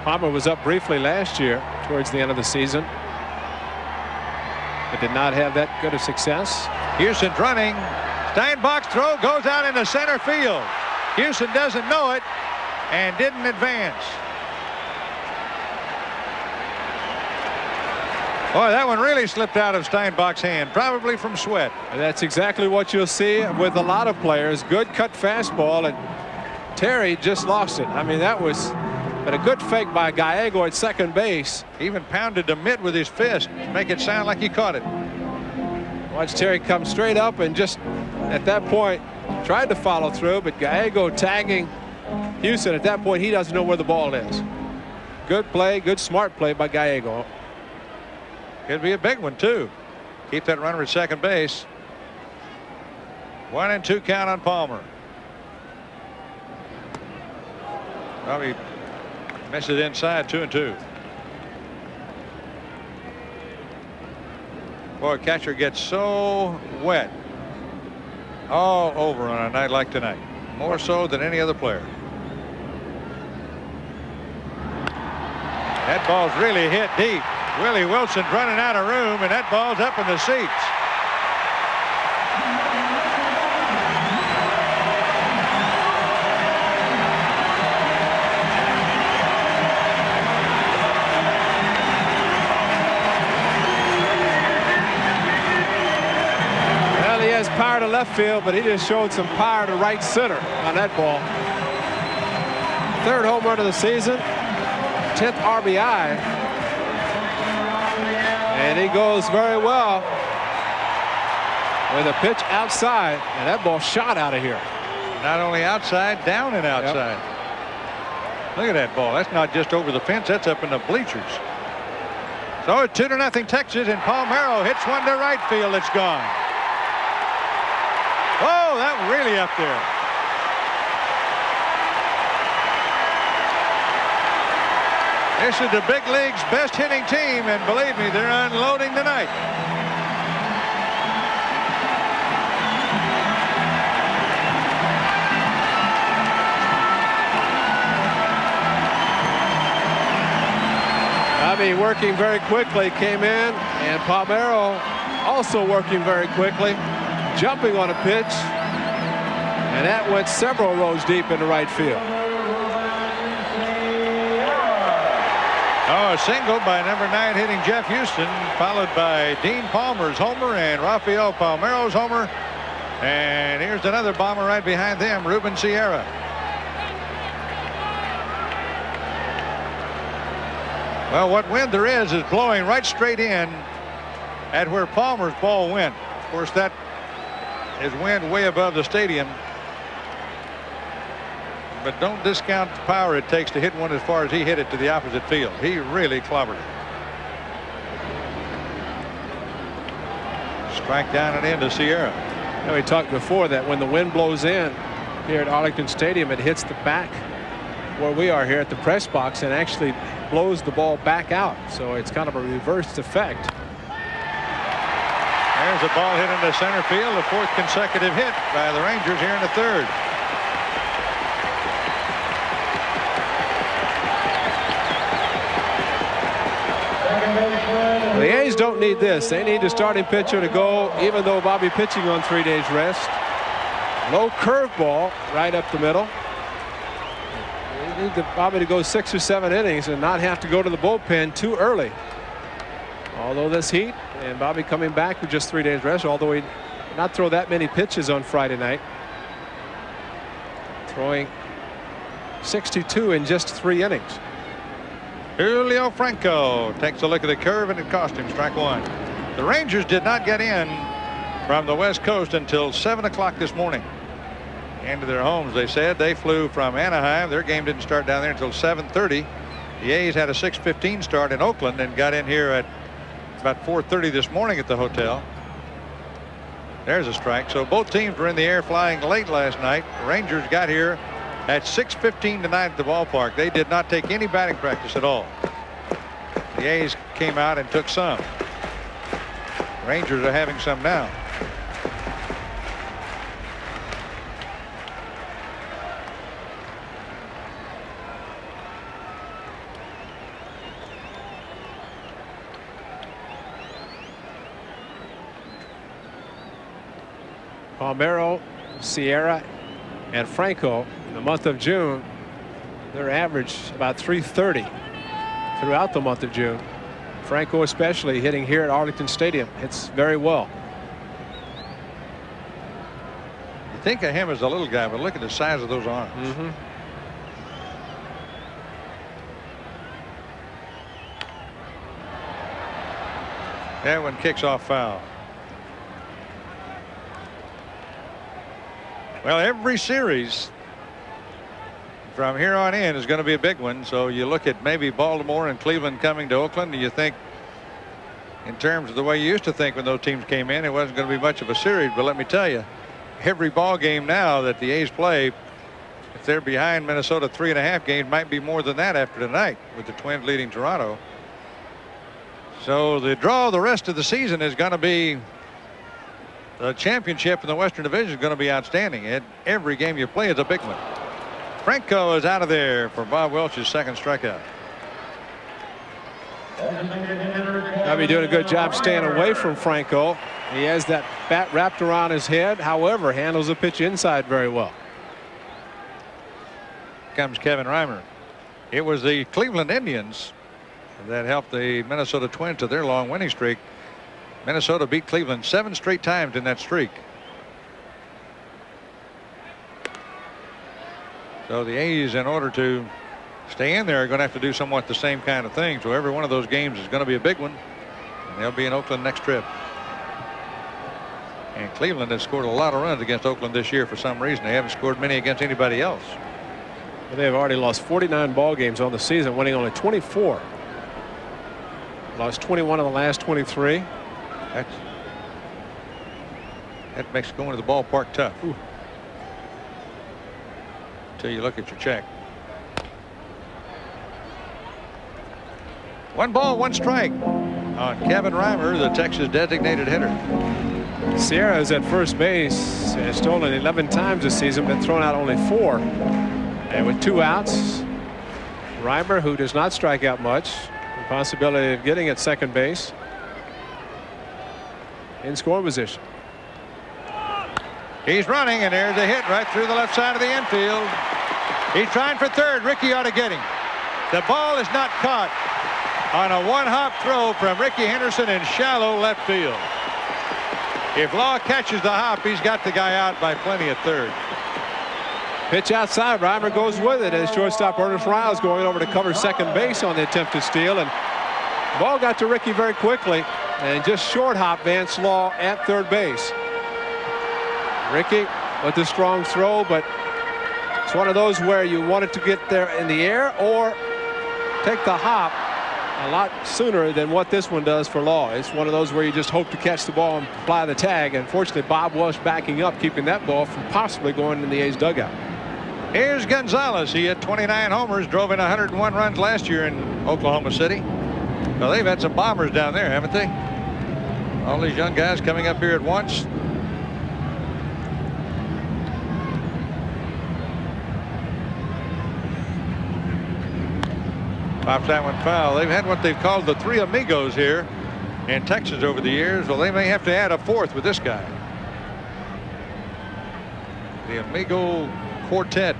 Speaker 3: Palmer was up briefly last year towards the end of the season. But did not have that good of success.
Speaker 2: Huson's running. Steinbach's throw goes out into center field. Houston doesn't know it and didn't advance. Boy, that one really slipped out of Steinbach's hand, probably from sweat.
Speaker 3: And that's exactly what you'll see with a lot of players. Good cut fastball, and Terry just lost it. I mean, that was but a good fake by Gallego at second base.
Speaker 2: Even pounded the mitt with his fist to make it sound like he caught it.
Speaker 3: Watch Terry come straight up and just at that point Tried to follow through, but Gallego tagging Huson. At that point, he doesn't know where the ball is. Good play, good smart play by Gallego.
Speaker 2: Could be a big one, too. Keep that runner at second base. One and two count on Palmer. Probably misses inside two and two. Boy, catcher gets so wet all over on a night like tonight. More so than any other player. That ball's really hit deep. Willie Wilson running out of room, and that ball's up in the seats.
Speaker 3: Power to left field, but he just showed some power to right center on that ball. Third home run of the season, 10th RBI. And he goes very well with a pitch outside, and that ball shot out of here.
Speaker 2: Not only outside, down and outside. Look at that ball. That's not just over the fence. That's up in the bleachers. So it's two to nothing Texas, and Palmeiro hits one to right field. It's gone. Really up there. This is the big league's best hitting team, and believe me, they're unloading tonight.
Speaker 3: Bobby working very quickly came in, and Palmeiro also working very quickly, jumping on a pitch, and that went several rows deep into right field.
Speaker 2: Oh, a single by number nine hitting Jeff Huson, followed by Dean Palmer's homer and Rafael Palmeiro's homer. And here's another bomber right behind them, Ruben Sierra. Well, what wind there is is blowing right straight in at where Palmer's ball went. Of course, that is wind way above the stadium. But don't discount the power it takes to hit one as far as he hit it to the opposite field. He really clobbered it. Strike down and into Sierra.
Speaker 3: Know, we talked before that when the wind blows in here at Arlington Stadium, it hits the back where we are here at the press box and actually blows the ball back out. So it's kind of a reversed effect.
Speaker 2: There's a ball hit into center field, the fourth consecutive hit by the Rangers here in the third.
Speaker 3: Don't need this. They need the starting pitcher to go, even though Bobby pitching on three days rest. Low curveball right up the middle. They need Bobby to go six or seven innings and not have to go to the bullpen too early. Although this heat and Bobby coming back with just three days rest, although he not throw that many pitches on Friday night. Throwing 62 in just three innings.
Speaker 2: Julio Franco takes a look at the curve and it cost him strike one. The Rangers did not get in from the West Coast until 7 o'clock this morning. Into their homes, they said. They flew from Anaheim. Their game didn't start down there until 7.30. The A's had a 6.15 start in Oakland and got in here at about 4.30 this morning at the hotel. There's a strike. So both teams were in the air flying late last night. Rangers got here at 6.15 tonight at the ballpark. They did not take any batting practice at all. The A's came out and took some. Rangers are having some now.
Speaker 3: Palmeiro, Sierra, and Franco the month of June. Their average about 330 throughout the month of June. Franco especially hitting here at Arlington Stadium hits very well.
Speaker 2: You think of him as a little guy, but look at the size of those arms.
Speaker 3: Mm-hmm.
Speaker 2: That one kicks off foul. Well, every series from here on in is going to be a big one. So you look at maybe Baltimore and Cleveland coming to Oakland, and you think in terms of the way you used to think when those teams came in, it wasn't going to be much of a series. But let me tell you, every ball game now that the A's play, if they're behind Minnesota three and a half games, might be more than that after tonight with the Twins leading Toronto. So the draw the rest of the season is going to be the championship in the Western Division is going to be outstanding. And every game you play is a big one. Franco is out of there for Bob Welch's second strikeout.
Speaker 3: I'll be doing a good job staying away from Franco. He has that bat wrapped around his head. However, handles the pitch inside very well.
Speaker 2: Comes Kevin Reimer. It was the Cleveland Indians that helped the Minnesota Twins to their long winning streak. Minnesota beat Cleveland seven straight times in that streak. So the A's, in order to stay in there, are going to have to do somewhat the same kind of thing. So every one of those games is going to be a big one. And they'll be in Oakland next trip. And Cleveland has scored a lot of runs against Oakland this year for some reason. They haven't scored many against anybody else.
Speaker 3: They have already lost 49 ball games on the season, winning only 24. Lost 21 of the last 23.
Speaker 2: That's, that makes going to the ballpark tough. Ooh. Until you look at your check. One ball, one strike on Kevin Reimer, the Texas designated hitter.
Speaker 3: Sierra is at first base. Has stolen 11 times this season, been thrown out only four. And with two outs, Reimer, who does not strike out much, the possibility of getting at second base in scoring position.
Speaker 2: He's running, and there's a hit right through the left side of the infield. He's trying for third. Rickey ought to get him. The ball is not caught on a one-hop throw from Rickey Henderson in shallow left field. If Law catches the hop, he's got the guy out by plenty at third.
Speaker 3: Pitch outside. Reimer goes with it as shortstop Ernest Riles going over to cover second base on the attempted steal. And ball got to Rickey very quickly. And just short hop Vance Law at third base. Rickey with the strong throw, but it's one of those where you want it to get there in the air or take the hop a lot sooner than what this one does for Law. It's one of those where you just hope to catch the ball and apply the tag. Unfortunately, Bob was backing up, keeping that ball from possibly going in the A's dugout.
Speaker 2: Here's Gonzalez. He had 29 homers, drove in 101 runs last year in Oklahoma City. Well, they've had some bombers down there, haven't they? All these young guys coming up here at once. Pops that one foul. They've had what they've called the three amigos here in Texas over the years. Well, they may have to add a fourth with this guy. The amigo quartet.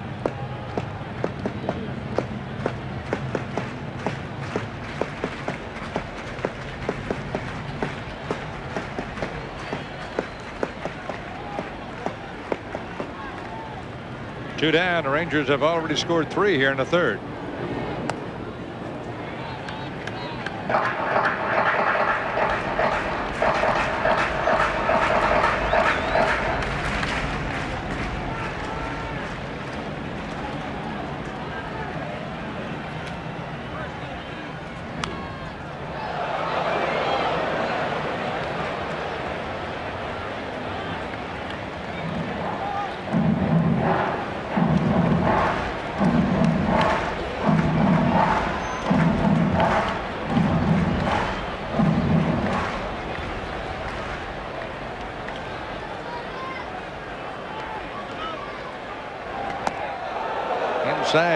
Speaker 2: Two down. The Rangers have already scored three here in the third.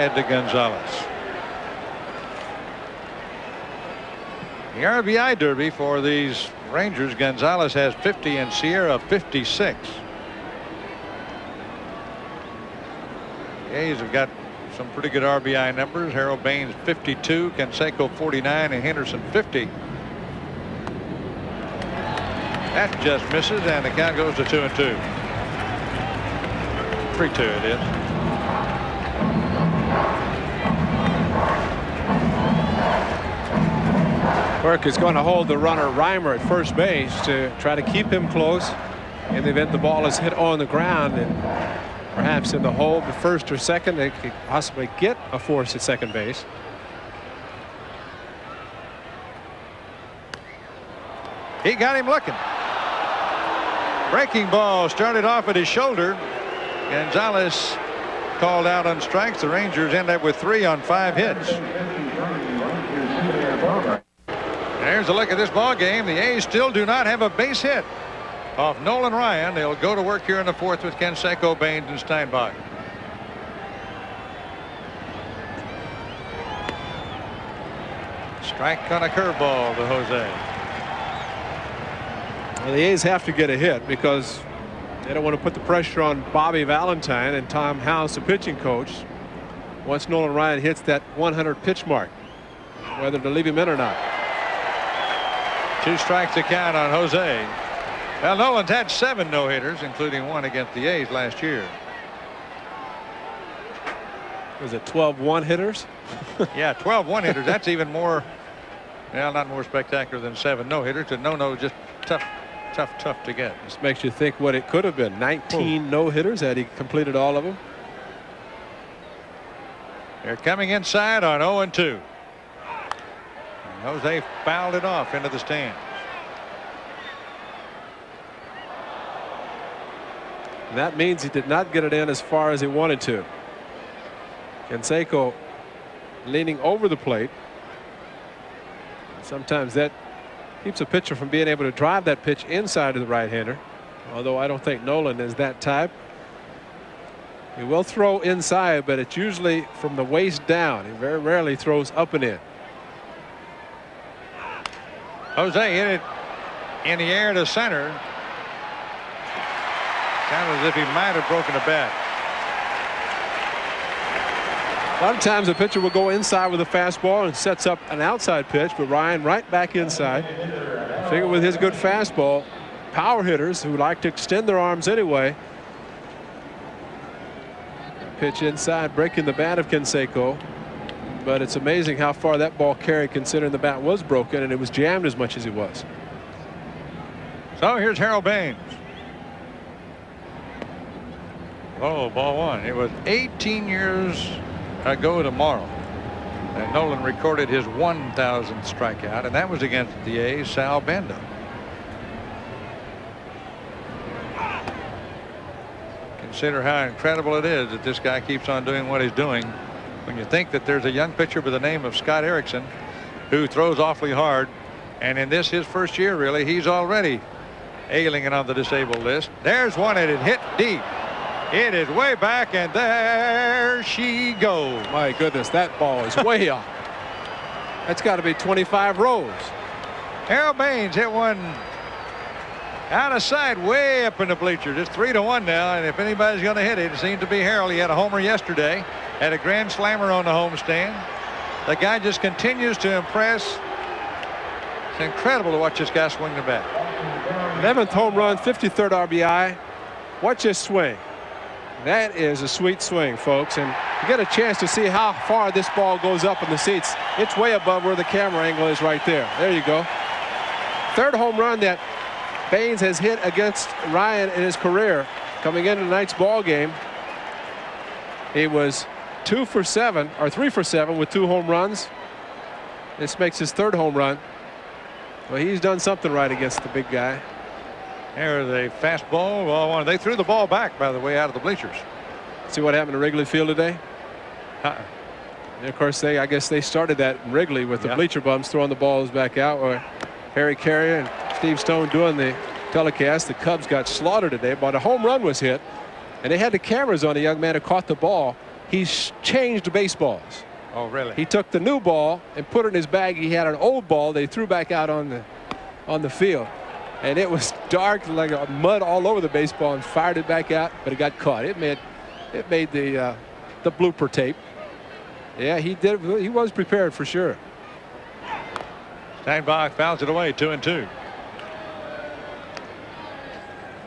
Speaker 2: Inside to Gonzalez. The RBI derby for these Rangers. Gonzalez has 50 and Sierra 56. The A's have got some pretty good RBI numbers. Harold Baines 52, Canseco 49, and Henderson 50. That just misses, and the count goes to two and two. Three two it is.
Speaker 3: Burke is going to hold the runner Reimer at first base to try to keep him close in the event the ball is hit on the ground and perhaps in the hole, the first or second, they could possibly get a force at second base.
Speaker 2: He got him looking. Breaking ball started off at his shoulder. Gonzalez called out on strikes. The Rangers end up with three on five hits. There's a look at this ball game. The A's still do not have a base hit off Nolan Ryan. They'll go to work here in the fourth with Canseco, Baines, and Steinbach. Strike on a curveball to Jose.
Speaker 3: Well, the A's have to get a hit because they don't want to put the pressure on Bobby Valentine and Tom House, the pitching coach, once Nolan Ryan hits that 100 pitch mark, whether to leave him in or not.
Speaker 2: Two strikes to count on Jose. Well, Nolan's had seven no-hitters, including one against the A's last year.
Speaker 3: Was it 12 one hitters?
Speaker 2: yeah, 12 one hitters. That's even more, well, not more spectacular than seven no hitters. Because no no just tough, tough, tough to get.
Speaker 3: This makes you think what it could have been. 19 hmm. no hitters had he completed all of them.
Speaker 2: They're coming inside on 0 and 2. And Jose fouled it off into the stand.
Speaker 3: That means he did not get it in as far as he wanted to. Canseco leaning over the plate. Sometimes that keeps a pitcher from being able to drive that pitch inside of the right-hander. Although I don't think Nolan is that type. He will throw inside, but it's usually from the waist down. He very rarely throws up and in.
Speaker 2: Jose hit it in the air to center. Sounded as if he might have broken a bat.
Speaker 3: A lot of times a pitcher will go inside with a fastball and sets up an outside pitch, but Ryan right back inside. Figure with his good fastball, power hitters who like to extend their arms anyway. Pitch inside, breaking the bat of Canseco. But it's amazing how far that ball carried considering the bat was broken and it was jammed as much as it was.
Speaker 2: So here's Harold Baines. Oh, ball one. It was 18 years ago tomorrow. And Nolan recorded his 1,000th strikeout, and that was against the A's, Sal Bando. Consider how incredible it is that this guy keeps on doing what he's doing. When you think that there's a young pitcher by the name of Scott Erickson who throws awfully hard, and in this his first year really, he's already ailing and on the disabled list. There's one that had hit deep. It is way back, and there she goes.
Speaker 3: My goodness, that ball is way off. That's got to be 25 rows.
Speaker 2: Harold Baines hit one out of sight way up in the bleachers. It's three to one now, and if anybody's going to hit it, it seems to be Harold. He had a homer yesterday, had a grand slammer on the homestand. The guy just continues to impress. It's incredible to watch this guy swing the bat.
Speaker 3: 11th home run, 53rd RBI. Watch his swing. That is a sweet swing, folks. And you get a chance to see how far this ball goes up in the seats. It's way above where the camera angle is right there. There you go. Third home run that Baines has hit against Ryan in his career coming into tonight's ball game. He was two for seven or three for seven with two home runs. This makes his third home run. Well, he's done something right against the big guy.
Speaker 2: There's a fastball. Well, they threw the ball back, by the way, out of the bleachers.
Speaker 3: See what happened to Wrigley Field today?
Speaker 2: Uh -uh.
Speaker 3: And of course, they I guess they started that in Wrigley with the
Speaker 2: yeah.
Speaker 3: bleacher bums throwing the balls back out. Or Harry Caray and Steve Stone doing the telecast. The Cubs got slaughtered today, but a home run was hit, and they had the cameras on a young man who caught the ball. He's changed baseballs.
Speaker 2: Oh, really?
Speaker 3: He took the new ball and put it in his bag. He had an old ball they threw back out on the on the field and it was dark like mud all over the baseball and fired it back out but it got caught it made it made the uh, the blooper tape yeah he did he was prepared for sure
Speaker 2: Steinbach fouls it away two and two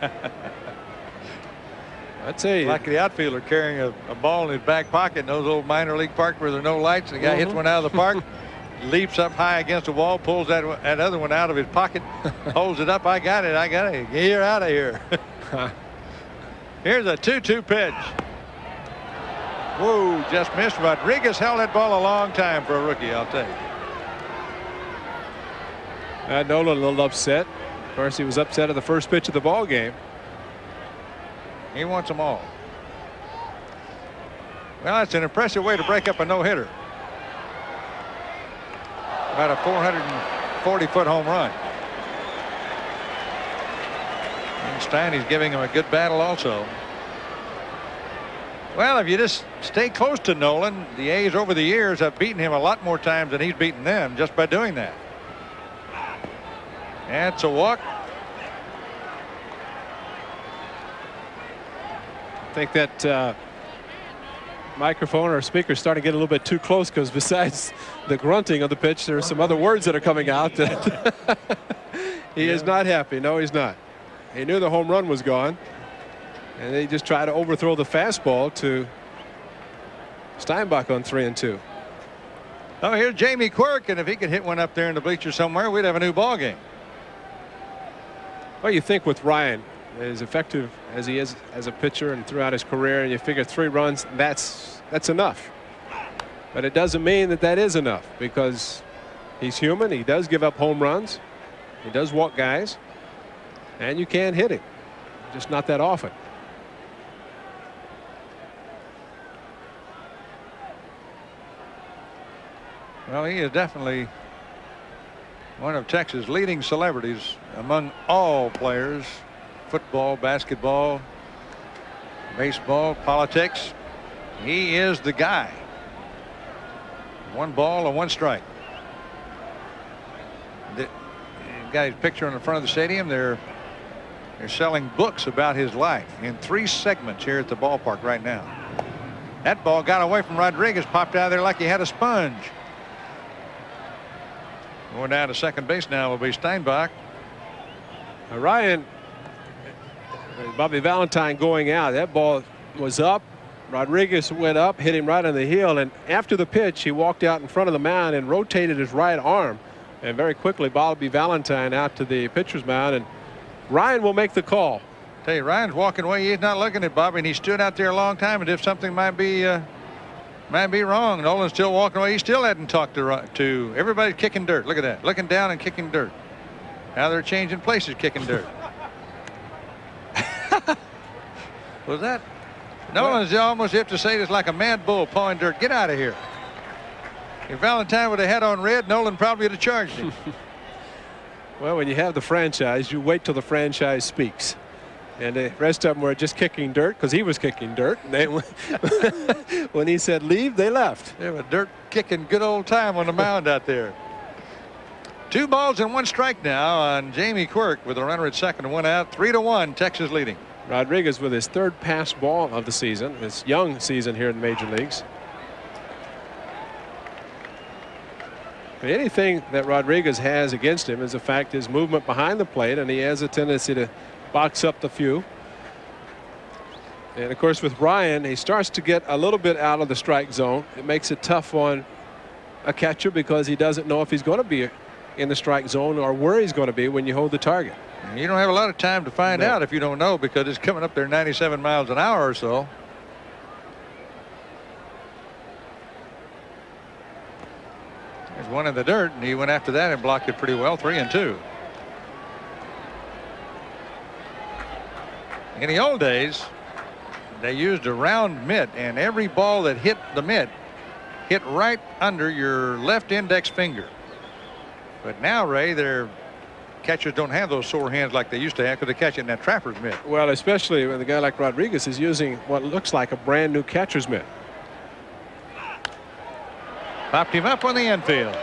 Speaker 3: I'd say
Speaker 2: like the outfielder carrying a, a, ball in his back pocket in those old minor league parks where there are no lights the guy mm -hmm. hits one out of the park leaps up high against the wall, pulls that, that other one out of his pocket, holds it up. I got it. I got it. You're out of here. Here's a 2-2 pitch. Whoa, just missed. Rodriguez held that ball a long time for a rookie, I'll tell you.
Speaker 3: Uh, Nolan a little upset. Of course, he was upset at the first pitch of the ball game.
Speaker 2: He wants them all. Well, that's an impressive way to break up a no-hitter. About a 440-foot home run. And Steiny's giving him a good battle also. Well, if you just stay close to Nolan, the A's over the years have beaten him a lot more times than he's beaten them just by doing that. That's a walk.
Speaker 3: I think that uh, microphone or speaker is starting to get a little bit too close because besides the grunting of the pitch, there are some other words that are coming out that he yeah. is not happy. No, he's not. He knew the home run was gone. And they just try to overthrow the fastball to Steinbach on three and two.
Speaker 2: Oh, here's Jamie Quirk, and if he could hit one up there in the bleacher somewhere, we'd have a new ball game.
Speaker 3: Well, you think with Ryan, as effective as he is as a pitcher and throughout his career, and you figure three runs, that's that's enough. But it doesn't mean that that is enough because he's human. He does give up home runs. He does walk guys, and you can't hit him, just not that often.
Speaker 2: Well, he is definitely one of Texas' leading celebrities among all players football, basketball, baseball, politics. He is the guy. One ball and one strike. The got his picture in the front of the stadium. They're they're selling books about his life in three segments here at the ballpark right now. That ball got away from Rodriguez, popped out of there like he had a sponge. Going down to second base now will be Steinbach.
Speaker 3: Ryan, Bobby Valentine going out. That ball was up. Rodriguez went up, hit him right on the heel, and after the pitch, he walked out in front of the mound and rotated his right arm. And very quickly, Bobby Valentine out to the pitcher's mound, and Ryan will make the call.
Speaker 2: Tell you, Ryan's walking away. He's not looking at Bobby, and he stood out there a long time as if something might be uh, might be wrong. Nolan's still walking away. He still hadn't talked to, to everybody's kicking dirt. Look at that. Looking down and kicking dirt. Now they're changing places, kicking dirt. Was that? Nolan's almost have to say this like a mad bull pawing dirt. Get out of here. If Valentine would have had on red, Nolan probably would have charged him.
Speaker 3: well, when you have the franchise, you wait till the franchise speaks. And the rest of them were just kicking dirt because he was kicking dirt. They, when he said leave, they left.
Speaker 2: They were dirt kicking good old time on the mound out there. Two balls and one strike now on Jamie Quirk with a runner at second and one out. Three to one, Texas leading.
Speaker 3: Rodriguez with his third pass ball of the season, his young season here in the major leagues. anything that Rodriguez has against him is the fact his movement behind the plate, and he has a tendency to box up the few. And of course, with Ryan, he starts to get a little bit out of the strike zone. It makes it tough on a catcher because he doesn't know if he's going to be in the strike zone or where he's going to be when you hold the target.
Speaker 2: You don't have a lot of time to find no. out if you don't know because it's coming up there 97 miles an hour or so. There's one in the dirt, and he went after that and blocked it pretty well, three and two. In the old days, they used a round mitt, and every ball that hit the mitt hit right under your left index finger. But now, Ray, their catchers don't have those sore hands like they used to have because they catch it in that trapper's mitt.
Speaker 3: Well, especially when a guy like Rodriguez is using what looks like a brand new catcher's mitt.
Speaker 2: Popped him up on the infield.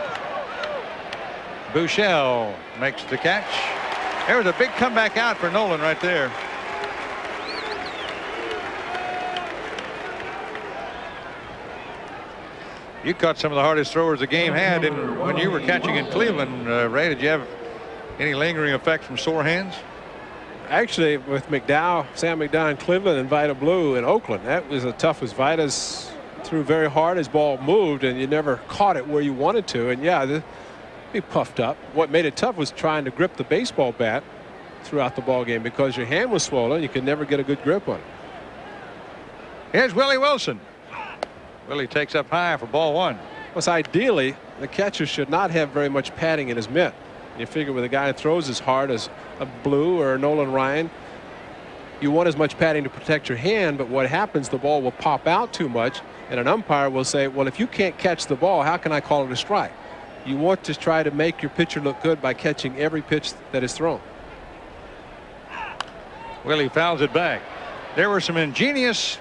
Speaker 2: Buechele makes the catch. There was a big comeback out for Nolan right there. You caught some of the hardest throwers the game had and when you were catching in Cleveland, uh, Ray. Did you have any lingering effects from sore hands?
Speaker 3: Actually, with McDowell, Sam McDowell in Cleveland and Vida Blue in Oakland, that was the toughest. Vida's threw very hard. His ball moved, and you never caught it where you wanted to. And yeah, be puffed up. What made it tough was trying to grip the baseball bat throughout the ball game because your hand was swollen. You could never get a good grip on it.
Speaker 2: Here's Willie Wilson. Willie takes up high for ball one.
Speaker 3: Plus, ideally, the catcher should not have very much padding in his mitt. You figure with a guy who throws as hard as a Blue or Nolan Ryan, you want as much padding to protect your hand, but what happens, the ball will pop out too much, and an umpire will say, well, if you can't catch the ball, how can I call it a strike? You want to try to make your pitcher look good by catching every pitch that is thrown.
Speaker 2: Willie fouls it back. There were some ingenious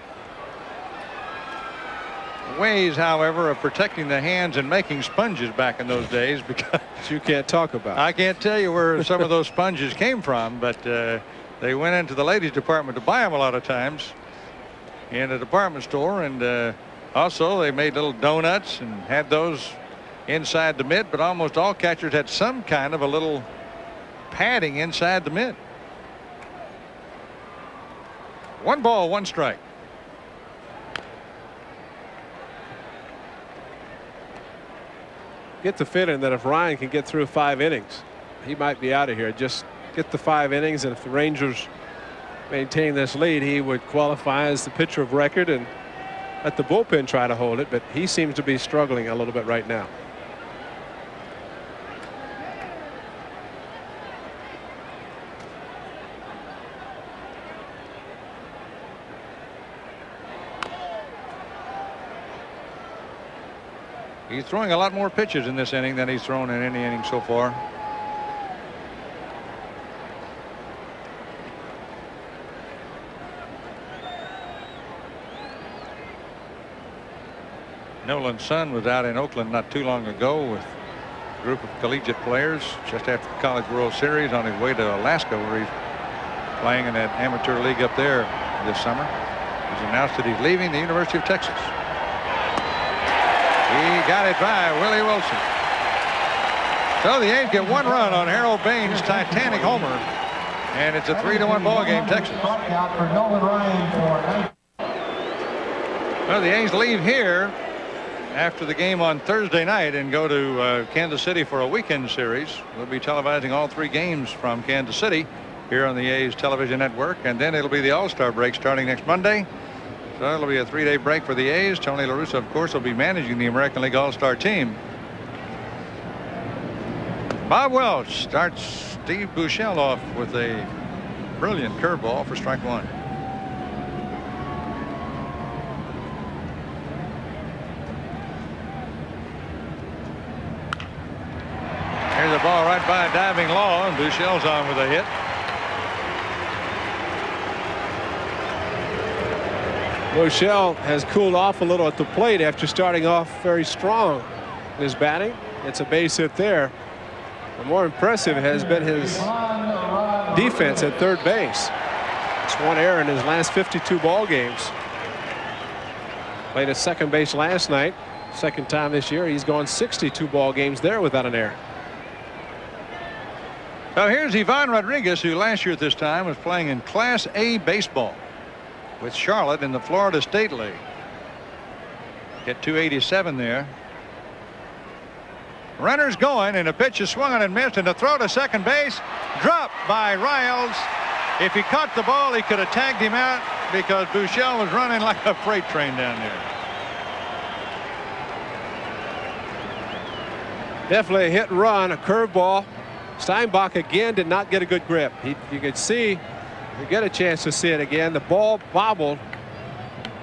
Speaker 2: ways, however, of protecting the hands and making sponges back in those days because
Speaker 3: you can't talk about.
Speaker 2: I can't tell you where some of those sponges came from, but uh, they went into the ladies department to buy them a lot of times in a department store and uh, also they made little donuts and had those inside the mitt but almost all catchers had some kind of a little padding inside the mitt. One ball, one strike.
Speaker 3: Get the feeling that if Ryan can get through five innings, he might be out of here. Just get the five innings, and if the Rangers maintain this lead, he would qualify as the pitcher of record and let the bullpen try to hold it. But he seems to be struggling a little bit right now.
Speaker 2: He's throwing a lot more pitches in this inning than he's thrown in any inning so far. Nolan's son was out in Oakland not too long ago with a group of collegiate players just after the College World Series on his way to Alaska where he's playing in that amateur league up there this summer. He's announced that he's leaving the University of Texas. He got it by Willie Wilson. So the A's get one run on Harold Baines' Titanic homer. And it's a three to one ball game, Texas. Well, the A's leave here after the game on Thursday night and go to uh, Kansas City for a weekend series. We'll be televising all three games from Kansas City here on the A's television network. And then it'll be the All-Star break starting next Monday. So it'll be a three-day break for the A's. Tony La Russa, of course, will be managing the American League All-Star team. Bob Welch starts Steve Buechele off with a brilliant curveball for strike one. Here's the ball right by a diving Law, and Buechele's on with a hit.
Speaker 3: Buechele has cooled off a little at the plate after starting off very strong in his batting. It's a base hit there. The more impressive has been his defense at third base. It's one error in his last 52 ball games. Played at second base last night. Second time this year. He's gone 62 ball games there without an error.
Speaker 2: Now here's Ivan Rodriguez, who last year at this time was playing in Class A baseball with Charlotte in the Florida State League. Get 287 there. Runners going, and a pitch is swung on and missed, and a throw to second base, dropped by Riles. If he caught the ball, he could have tagged him out because Buechele was running like a freight train down there.
Speaker 3: Definitely a hit and run, a curveball. Steinbach again did not get a good grip. He, you could see, you get a chance to see it again. The ball bobbled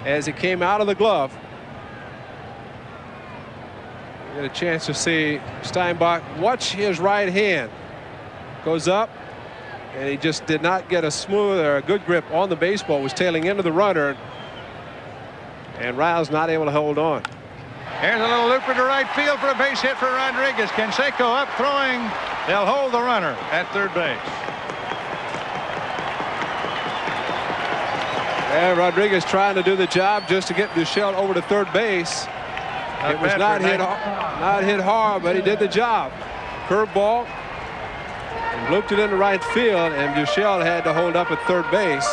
Speaker 3: as it came out of the glove. You get a chance to see Steinbach watch his right hand. Goes up, and he just did not get a smooth or a good grip on the baseball. Was tailing into the runner, and Riles not able to hold on.
Speaker 2: Here's a little looper to right field for a base hit for Rodriguez. Canseco up throwing. They'll hold the runner at third base.
Speaker 3: And Rodriguez trying to do the job just to get Buechele over to third base.
Speaker 2: Not
Speaker 3: it was not hit, not hit hard, but he did the job. Curveball, and looped it into right field, and Buechele had to hold up at third base.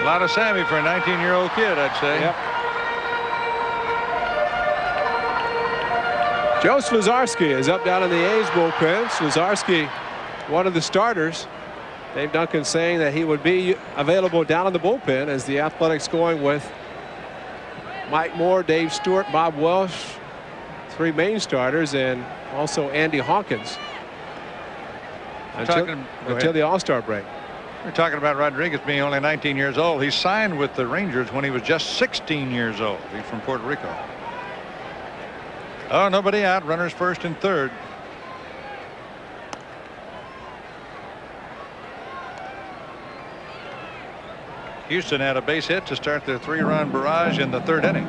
Speaker 2: A lot of Sammy for a 19-year-old kid, I'd say.
Speaker 3: Yep. Joe Slusarski is up down in the A's bullpen. Slusarski, one of the starters Dave Duncan saying that he would be available down in the bullpen as the Athletics going with Mike Moore, Dave Stewart, Bob Welch, three main starters, and also Andy Hawkins until,
Speaker 2: Talking-
Speaker 3: until the All-Star break.
Speaker 2: We're talking about Rodriguez being only 19 years old. He signed with the Rangers when he was just 16 years old. He's from Puerto Rico. Oh, nobody out. Runners first and third. Huson had a base hit to start their three-run barrage in the third inning.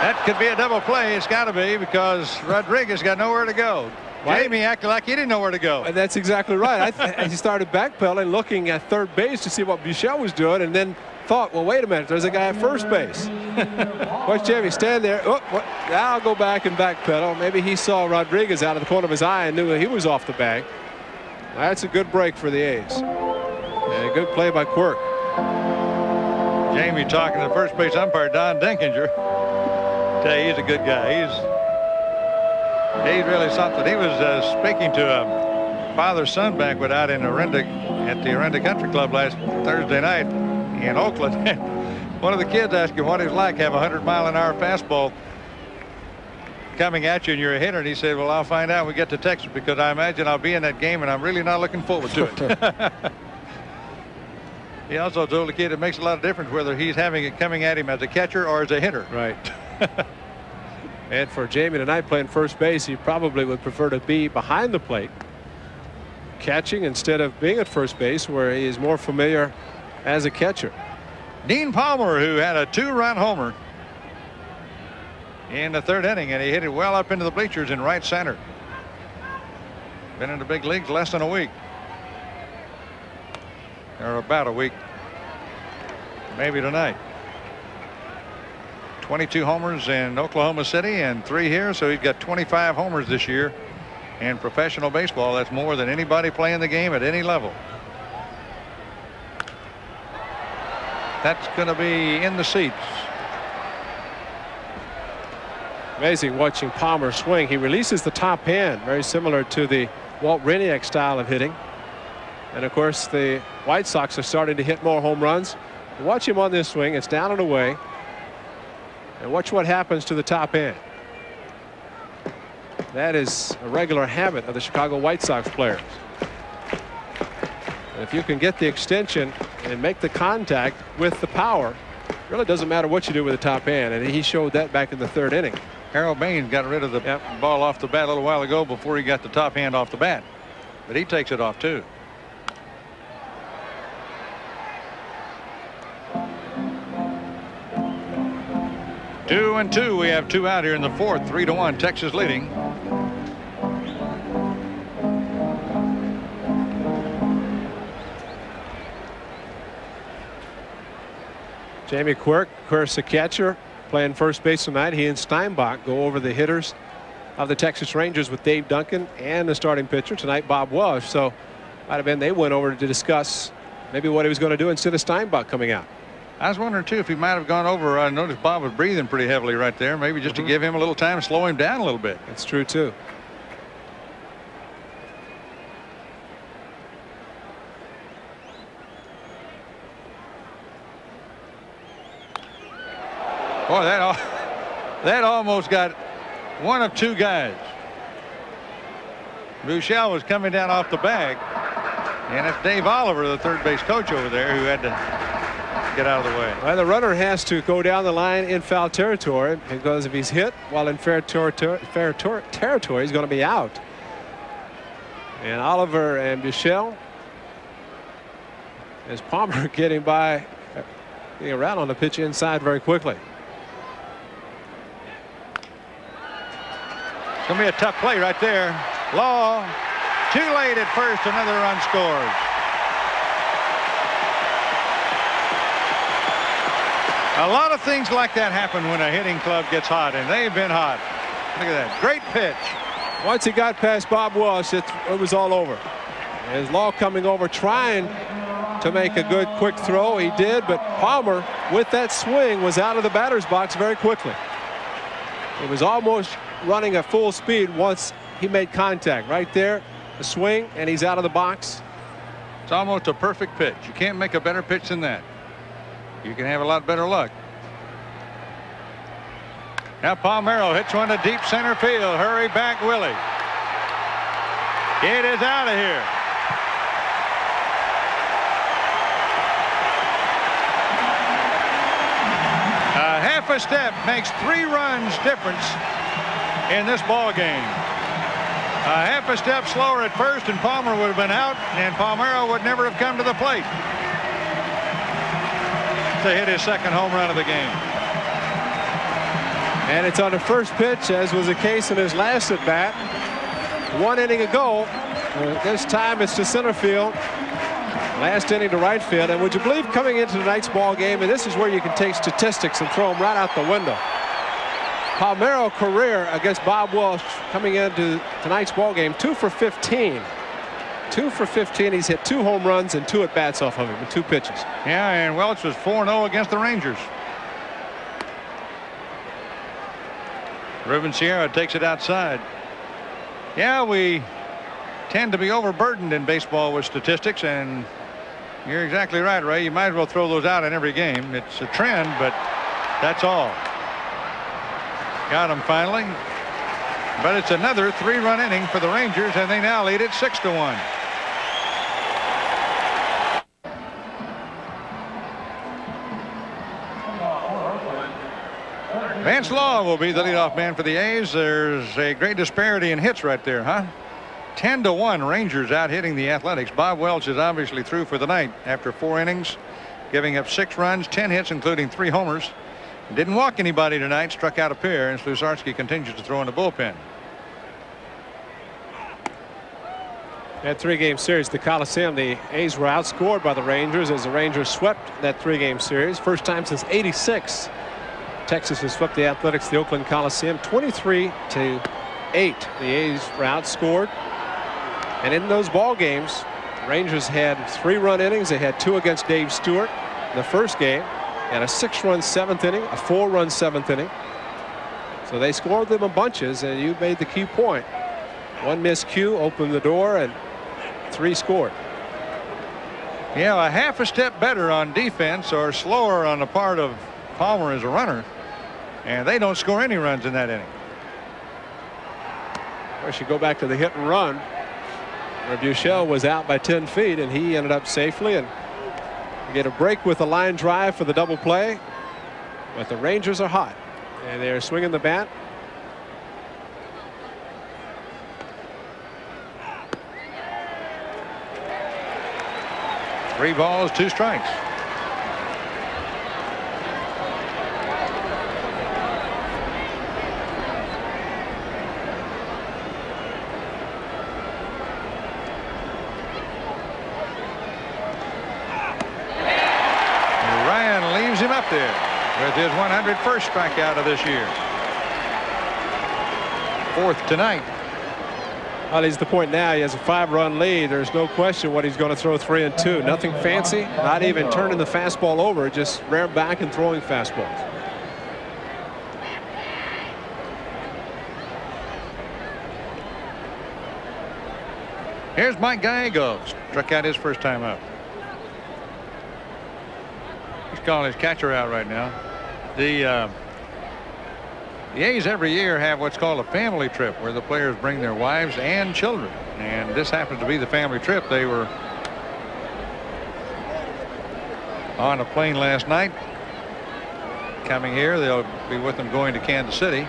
Speaker 2: That could be a double play. It's got to be because Rodriguez got nowhere to go.
Speaker 3: Right.
Speaker 2: Jamie acted like he didn't know where to go.
Speaker 3: And that's exactly right. I th- he started backpedaling, looking at third base to see what Buechele was doing, and then thought, well, wait a minute, there's a guy at first base. Watch Jamie stand there. Oh, what? Now I'll go back and backpedal. Maybe he saw Rodriguez out of the corner of his eye and knew he was off the bag. That's a good break for the A's. And a good play by Quirk.
Speaker 2: Jamie talking to the first base umpire, Don Denkinger. Tell you, he's a good guy. He's he's really something. He was uh, speaking to a father-son banquet out in Orinda at the Orinda Country Club last Thursday night in Oakland. One of the kids asked him what it's like to have a 100 mile an hour fastball coming at you and you're a hitter. And he said, well, I'll find out when we get to Texas because I imagine I'll be in that game and I'm really not looking forward to it. He also told the kid it makes a lot of difference whether he's having it coming at him as a catcher or as a hitter.
Speaker 3: Right. and for Jamie tonight playing first base, he probably would prefer to be behind the plate, catching instead of being at first base, where he is more familiar as a catcher.
Speaker 2: Dean Palmer, who had a two-run homer in the third inning, and he hit it well up into the bleachers in right center. Been in the big leagues less than a week. Or about a week. Maybe tonight. 22 homers in Oklahoma City and three here, so he's got 25 homers this year in professional baseball. That's more than anybody playing the game at any level. That's going to be in the seats.
Speaker 3: Amazing watching Palmer swing. He releases the top hand, very similar to the Walt Hriniak style of hitting. And of course, the White Sox are starting to hit more home runs. Watch him on this swing. It's down and away. And watch what happens to the top end. That is a regular habit of the Chicago White Sox players. And if you can get the extension and make the contact with the power, really doesn't matter what you do with the top hand. And he showed that back in the third inning.
Speaker 2: Harold Baines got rid of the
Speaker 3: Yep.
Speaker 2: ball off the bat a little while ago before he got the top hand off the bat. But he takes it off too. Two and two. We have two out here in the fourth. Three to one. Texas leading.
Speaker 3: Jamie Quirk, of course, the catcher, playing first base tonight. He and Steinbach go over the hitters of the Texas Rangers with Dave Duncan and the starting pitcher tonight, Bob Welch. So might have been they went over to discuss maybe what he was going to do instead of Steinbach coming out.
Speaker 2: I was wondering too if he might have gone over. I noticed Bob was breathing pretty heavily right there. Maybe just to mm-hmm. give him a little time, slow him down a little bit.
Speaker 3: That's true too.
Speaker 2: Boy, that that almost got one of two guys. Buechele was coming down off the bag, and it's Dave Oliver, the third base coach over there, who had to get out of the way.
Speaker 3: Well, the runner has to go down the line in foul territory because if he's hit while in fair, ter ter fair ter territory, he's going to be out. And Oliver and Buechele, as Palmer getting by, uh, getting around on the pitch inside very quickly.
Speaker 2: Going to be a tough play right there. Law, too late at first, another run scores. A lot of things like that happen when a hitting club gets hot, and they've been hot. Look at that. Great pitch.
Speaker 3: Once he got past Bob Welch, it, it was all over. There's Law coming over, trying to make a good quick throw. He did, but Palmer, with that swing, was out of the batter's box very quickly. It was almost running at full speed once he made contact. Right there, the swing, and he's out of the box.
Speaker 2: It's almost a perfect pitch. You can't make a better pitch than that. You can have a lot better luck. Now Palmeiro hits one to deep center field. Hurry back, Willie. It is out of here. A half a step makes three runs difference in this ball game. A half a step slower at first, and Palmer would have been out, and Palmeiro would never have come to the plate to hit his second home run of the game.
Speaker 3: And it's on the first pitch, as was the case in his last at bat. One inning ago. Uh, this time it's to center field. Last inning to right field. And would you believe coming into tonight's ball game, and this is where you can take statistics and throw them right out the window. Palmeiro career against Bob Welch coming into tonight's ball game, two for 15. Two for 15. He's hit two home runs and two at bats off of him in two pitches.
Speaker 2: Yeah, and Welch was 4-0 against the Rangers. Ruben Sierra takes it outside. Yeah, we tend to be overburdened in baseball with statistics, and you're exactly right, Ray. You might as well throw those out in every game. It's a trend, but that's all. Got him finally. But it's another three-run inning for the Rangers, and they now lead it six to one. Vance Law will be the leadoff man for the A's. There's a great disparity in hits right there, huh? 10 to 1 Rangers out hitting the Athletics. Bob Welch is obviously through for the night after four innings, giving up six runs, 10 hits, including three homers. Didn't walk anybody tonight, struck out a pair, and Slusarski continues to throw in the bullpen.
Speaker 3: That three-game series, the Coliseum, the A's were outscored by the Rangers as the Rangers swept that three-game series. First time since 86. Texas has swept the Athletics, the Oakland Coliseum, 23 to 8. The A's were outscored. And in those ball games, Rangers had three-run innings. They had two against Dave Stewart in the first game. And a six-run seventh inning, a four-run seventh inning. So they scored them in bunches, and you made the key point. One miscue opened the door, and three scored.
Speaker 2: Yeah, a half a step better on defense or slower on the part of Palmer as a runner. And they don't score any runs in that inning.
Speaker 3: We should go back to the hit and run. Where Buechele was out by 10 feet, and he ended up safely. And get a break with a line drive for the double play. But the Rangers are hot. And they're swinging the bat.
Speaker 2: Three balls, two strikes. Ryan leaves him up there with his 101st strikeout of this year. Fourth tonight.
Speaker 3: Well, he's the point now. He has a five-run lead. There's no question what he's going to throw three and two. Nothing fancy. Not even turning the fastball over. Just rear back and throwing fastballs.
Speaker 2: Here's Mike Gallego. Struck out his first time up. He's calling his catcher out right now. The uh, the A's every year have what's called a family trip where the players bring their wives and children. And this happens to be the family trip. They were on a plane last night. Coming here, they'll be with them going to Kansas City.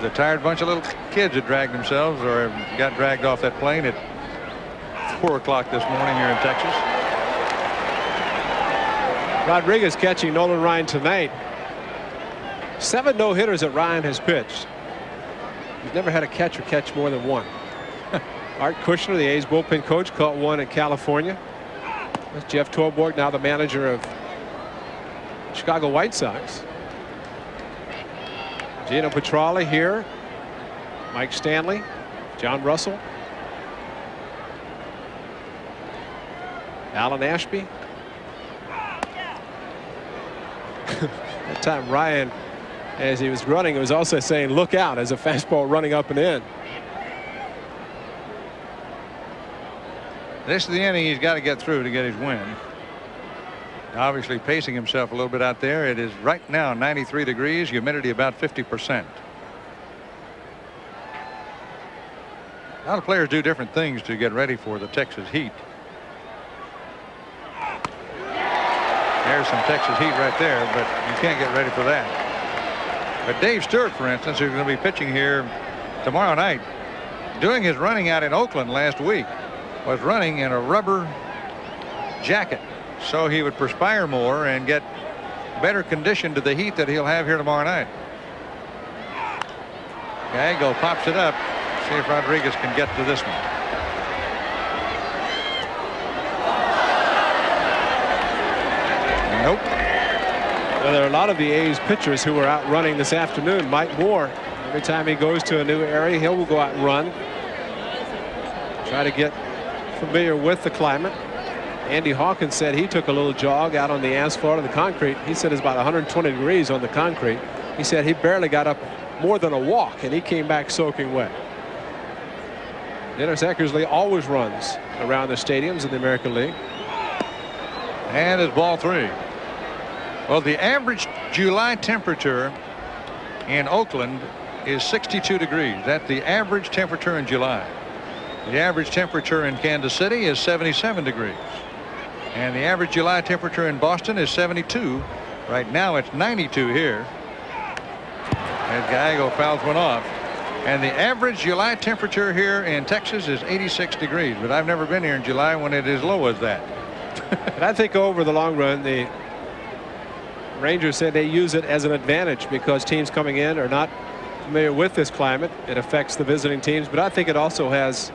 Speaker 2: The tired bunch of little kids that dragged themselves or got dragged off that plane at 4 o'clock this morning here in Texas.
Speaker 3: Rodriguez catching Nolan Ryan tonight. Seven no-hitters that Ryan has pitched. He's never had a catcher catch more than one. Art Kusnyer, the A's bullpen coach, caught one in California. That's Jeff Torborg, now the manager of Chicago White Sox. Geno Petralli here. Mike Stanley, John Russell. Alan Ashby. Time Ryan, as he was running, was also saying, look out as a fastball running up and in.
Speaker 2: This is the inning he's got to get through to get his win. Obviously pacing himself a little bit out there. It is right now 93 degrees, humidity about 50 percent. A lot of players do different things to get ready for the Texas heat. There's some Texas heat right there, but you can't get ready for that. But Dave Stewart, for instance, who's going to be pitching here tomorrow night, doing his running out in Oakland last week, was running in a rubber jacket so he would perspire more and get better condition to the heat that he'll have here tomorrow night. Gallego pops it up. See if Rodriguez can get to this one. Nope.
Speaker 3: Well, there are a lot of the A's pitchers who are out running this afternoon. Mike Moore, every time he goes to a new area, he will go out and run. Try to get familiar with the climate. Andy Hawkins said he took a little jog out on the asphalt and the concrete. He said it's about 120 degrees on the concrete. He said he barely got up more than a walk and he came back soaking wet. Dennis Eckersley always runs around the stadiums in the American League.
Speaker 2: And it's ball three. Well, the average July temperature in Oakland is 62 degrees. That's the average temperature in July. The average temperature in Kansas City is 77 degrees. And the average July temperature in Boston is 72. Right now it's 92 here. As Gallego fouls one off. And the average July temperature here in Texas is 86 degrees. But I've never been here in July when it is low as that.
Speaker 3: but I think over the long run, the Rangers said they use it as an advantage because teams coming in are not familiar with this climate. It affects the visiting teams, but I think it also has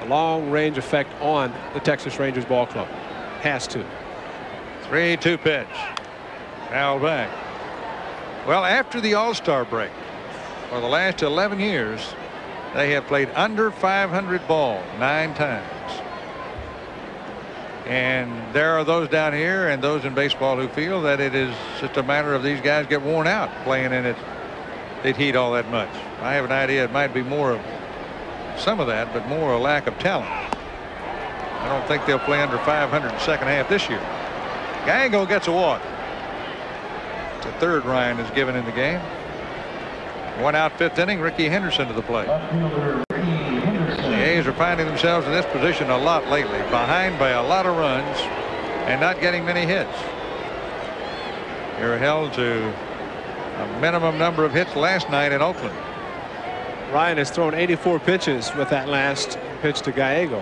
Speaker 3: a long range effect on the Texas Rangers ball club. Has to.
Speaker 2: 3-2 pitch. Foul back. Well, after the All-Star break, for the last 11 years, they have played under 500 ball nine times. And there are those down here and those in baseball who feel that it is just a matter of these guys get worn out playing in it. It heat all that much. I have an idea it might be more of some of that, but more a lack of talent. I don't think they'll play under 500 in the second half this year. Gallego gets a walk. The third Ryan is given in the game. One out fifth inning. Rickey Henderson to the plate. Are finding themselves in this position a lot lately, behind by a lot of runs and not getting many hits. They're held to a minimum number of hits last night in Oakland.
Speaker 3: Ryan has thrown 84 pitches with that last pitch to Gallego.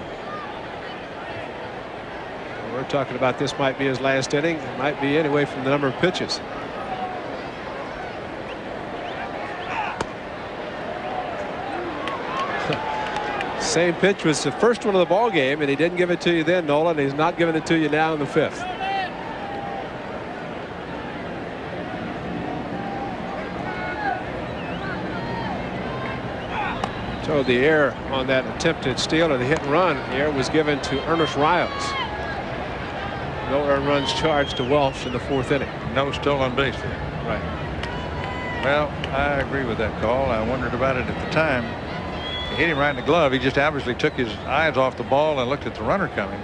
Speaker 3: We're talking about this might be his last inning. It might be anyway from the number of pitches. Same pitch was the first one of the ball game, and he didn't give it to you then, Nolan. He's not giving it to you now in the fifth. So the air on that attempted steal or the hit and run, the air was given to Ernest Riles. No earned runs charged to Welch in the fourth inning.
Speaker 2: No stolen base there.
Speaker 3: Right.
Speaker 2: Well, I agree with that call. I wondered about it at the time. Hit him right in the glove. He just obviously took his eyes off the ball and looked at the runner coming.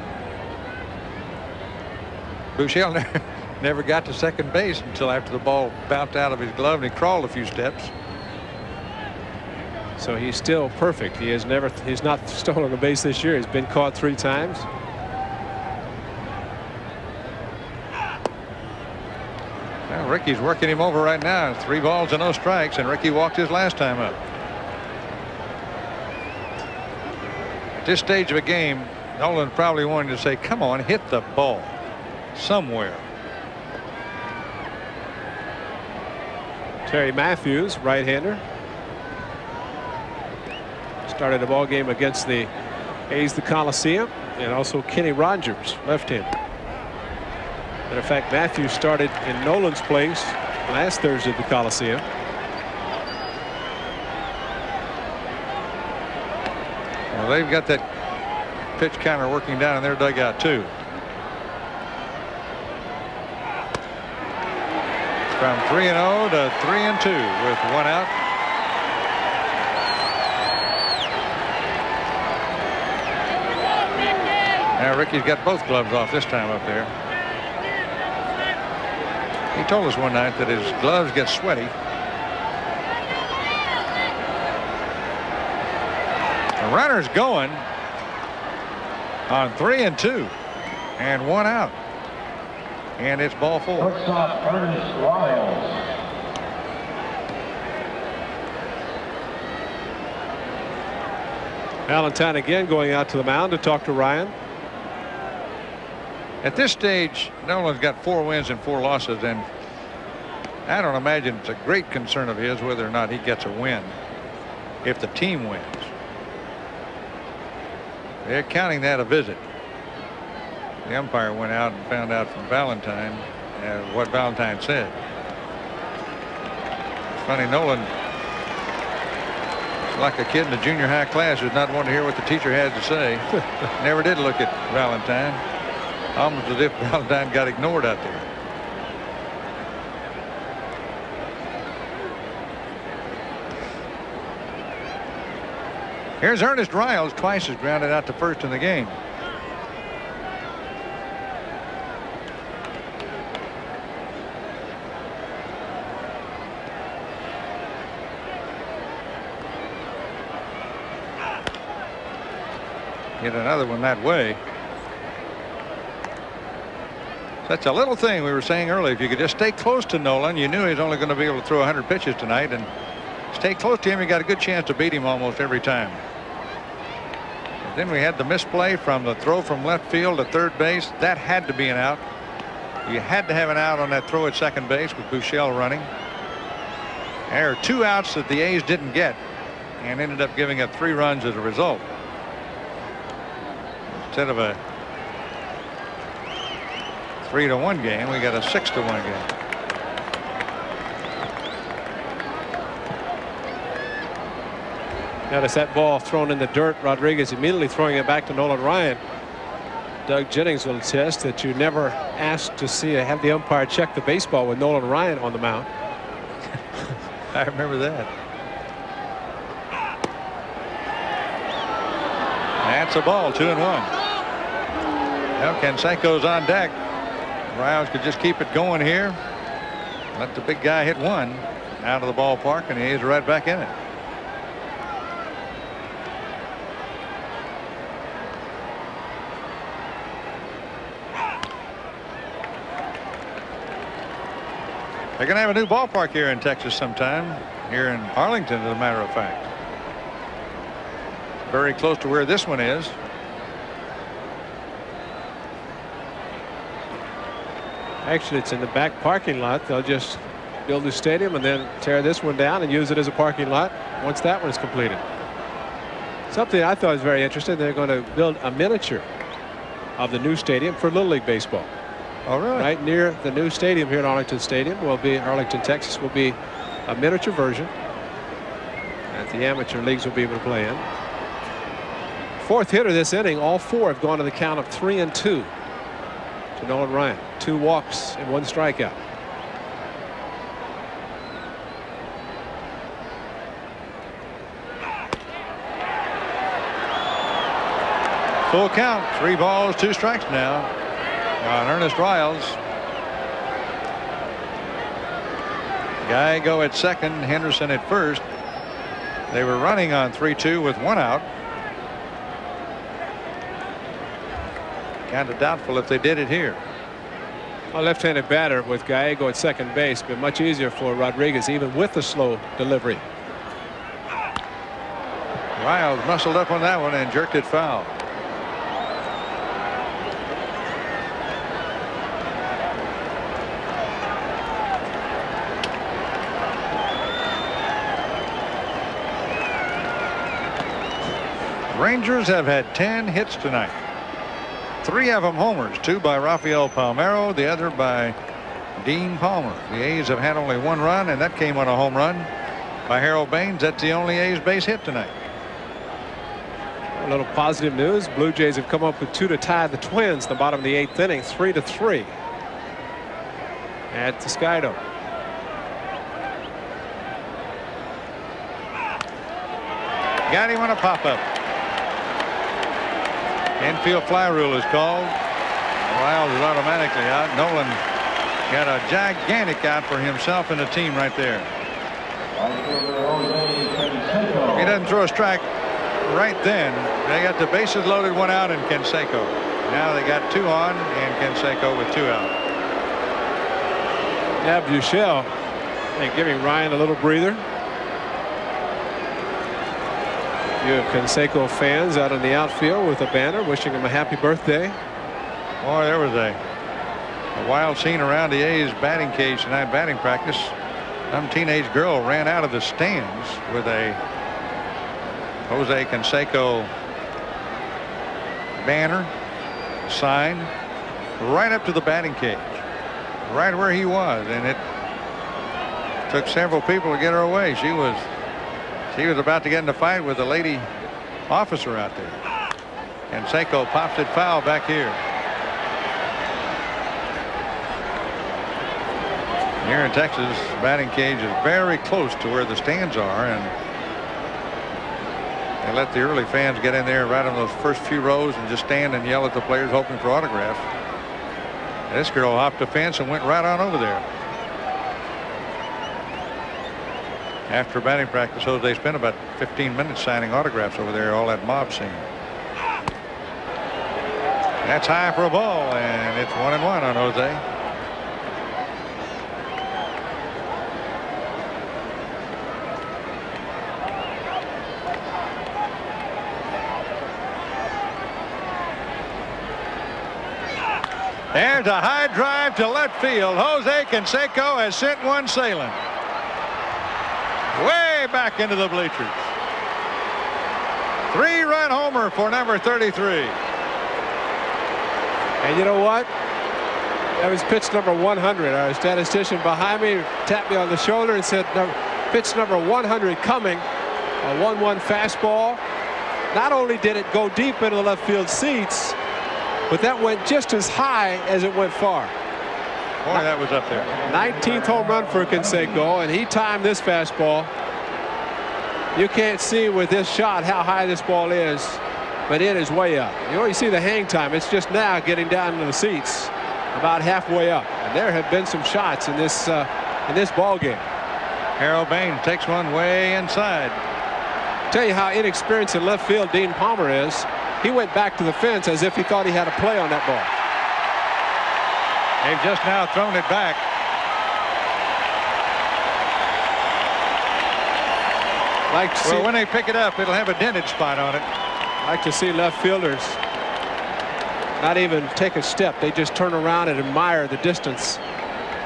Speaker 2: Never, never got to second base until after the ball bounced out of his glove and he crawled a few steps.
Speaker 3: So he's still perfect. He has never he's not stolen a base this year. He's been caught three times.
Speaker 2: Well, Rickey's working him over right now. Three balls and no strikes, and Rickey walked his last time up. At this stage of a game, Nolan probably wanted to say, come on, hit the ball somewhere.
Speaker 3: Terry Matthews, right-hander. Started a ball game against the A's the Coliseum and also Kenny Rogers, left-hander. Matter of fact, Matthews started in Nolan's place last Thursday at the Coliseum.
Speaker 2: Well, they've got that pitch counter working down in their dugout too. From 3 and 0 to 3 and 2 with one out. Now Rickey's got both gloves off this time up there. He told us one night that his gloves get sweaty runner's going on three and two and one out. And it's ball four.
Speaker 4: Shortstop Ernest Riles.
Speaker 3: Valentine again going out to the mound to talk to Ryan.
Speaker 2: At this stage, Nolan's got four wins and four losses, and I don't imagine it's a great concern of his whether or not he gets a win if the team wins. They're counting that a visit. The umpire went out and found out from Valentine uh, what Valentine said. It's funny, Nolan, like a kid in the junior high class who's not wanting to hear what the teacher has to say. Never did look at Valentine. Almost as if Valentine got ignored out there. Here's Ernest Riles, twice as grounded out to first in the game. Get another one that way. That's a little thing we were saying earlier. If you could just stay close to Nolan, you knew he was only going to be able to throw 100 pitches tonight, and stay close to him, you got a good chance to beat him almost every time. Then we had the misplay from the throw from left field to third base. That had to be an out. You had to have an out on that throw at second base with Buechele running. There are two outs that the A's didn't get and ended up giving up three runs as a result. Instead of a three to one game, we got a six to one game.
Speaker 3: Notice that ball thrown in the dirt. Rodriguez immediately throwing it back to Nolan Ryan. Doug Jennings will attest that you never asked to see have the umpire check the baseball with Nolan Ryan on the mound.
Speaker 2: I remember that. That's a ball, two and one. Now Canseco's on deck. Riles could just keep it going here. Let the big guy hit one out of the ballpark, and he's right back in it. They're going to have a new ballpark here in Texas sometime, here in Arlington, as a matter of fact. Very close to where this one is.
Speaker 3: Actually, it's in the back parking lot. They'll just build the stadium and then tear this one down and use it as a parking lot once that one is completed. Something I thought was very interesting. They're going to build a miniature of the new stadium for Little League Baseball.
Speaker 2: All right.
Speaker 3: Right near the new stadium here at Arlington Stadium will be Arlington, Texas will be a miniature version that the amateur leagues will be able to play in. Fourth hitter this inning, all four have gone to the count of three and two to Nolan Ryan. Two walks and one strikeout.
Speaker 2: Full count. Three balls, two strikes now on Ernest Riles. Gallego at second, Henderson at first. They were running on 3-2 with one out. Kind of doubtful if they did it here.
Speaker 3: A left-handed batter with Gallego at second base, but much easier for Rodriguez, even with the slow delivery.
Speaker 2: Riles muscled up on that one and jerked it foul. Rangers have had 10 hits tonight. Three of them homers, two by Rafael Palmeiro, the other by Dean Palmer. The A's have had only one run, and that came on a home run by Harold Baines. That's the only A's base hit tonight.
Speaker 3: A little positive news. Blue Jays have come up with two to tie the Twins. The bottom of the eighth inning, three to three. At Toscano.
Speaker 2: Got him on a pop-up. Infield fly rule is called. Wiles is automatically out. Nolan got a gigantic out for himself and the team right there. He doesn't throw a strike right then. They got the bases loaded, one out, and Canseco. Now they got two on, and Canseco with two out.
Speaker 3: Yeah, Buechele and giving Ryan a little breather. You have Canseco fans out in the outfield with a banner wishing him a happy birthday.
Speaker 2: Boy, there was a, a wild scene around the A's batting cage tonight, batting practice. Some teenage girl ran out of the stands with a Jose Canseco banner sign right up to the batting cage, right where he was, and it took several people to get her away. She was she was about to get in a fight with a lady officer out there. Canseco pops it foul back here. Here in Texas, batting cage is very close to where the stands are, and they let the early fans get in there right on those first few rows and just stand and yell at the players hoping for autographs. This girl hopped the fence and went right on over there. After batting practice, Jose spent about 15 minutes signing autographs over there, all that mob scene. That's high for a ball, and it's one and one on Jose. There's a high drive to left field. Jose Canseco has sent one sailing. Back into the bleachers. Three-run homer for number 33.
Speaker 3: And you know what? That was pitch number 100. Our statistician behind me tapped me on the shoulder and said, no, pitch number 100 coming. A 1-1 fastball. Not only did it go deep into the left field seats, but that went just as high as it went far.
Speaker 2: Boy, that was up there.
Speaker 3: 19th home run for Canseco, and he timed this fastball. You can't see with this shot how high this ball is, but it is way up. You already see the hang time. It's just now getting down to the seats, about halfway up. And there have been some shots in this uh, in this ball game.
Speaker 2: Harold Baines takes one way inside.
Speaker 3: Tell you how inexperienced in left field Dean Palmer is. He went back to the fence as if he thought he had a play on that ball.
Speaker 2: They've just now thrown it back.
Speaker 3: Like to
Speaker 2: well,
Speaker 3: see,
Speaker 2: when they pick it up, it'll have a dented spot on it.
Speaker 3: like to see left fielders not even take a step. They just turn around and admire the distance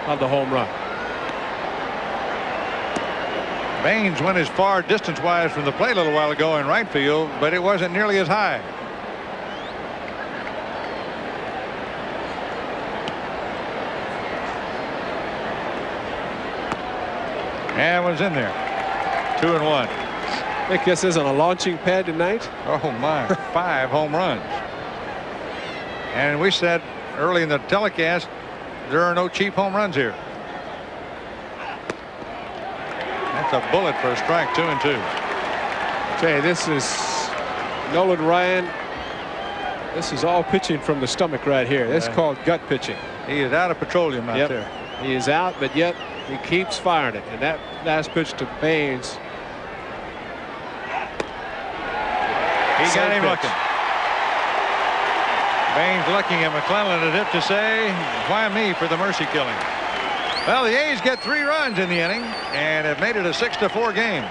Speaker 3: of the home run.
Speaker 2: Baines went as far distance-wise from the plate a little while ago in right field, but it wasn't nearly as high. And was in there. Two and one.
Speaker 3: I think this isn't a launching pad tonight.
Speaker 2: Oh my, five home runs. And we said early in the telecast, there are no cheap home runs here. That's a bullet for a strike, two and two.
Speaker 3: Okay, this is Nolan Ryan. This is all pitching from the stomach right here. This is
Speaker 2: Yeah.
Speaker 3: called gut pitching.
Speaker 2: He is out of petroleum out
Speaker 3: Yep.
Speaker 2: there.
Speaker 3: He is out, but yet he keeps firing it. And that last pitch to Baines.
Speaker 2: He got him
Speaker 3: pitch.
Speaker 2: looking. Baines looking at McClelland as if to say, why me for the mercy killing? Well, the A's get three runs in the inning and have made it a six to four game.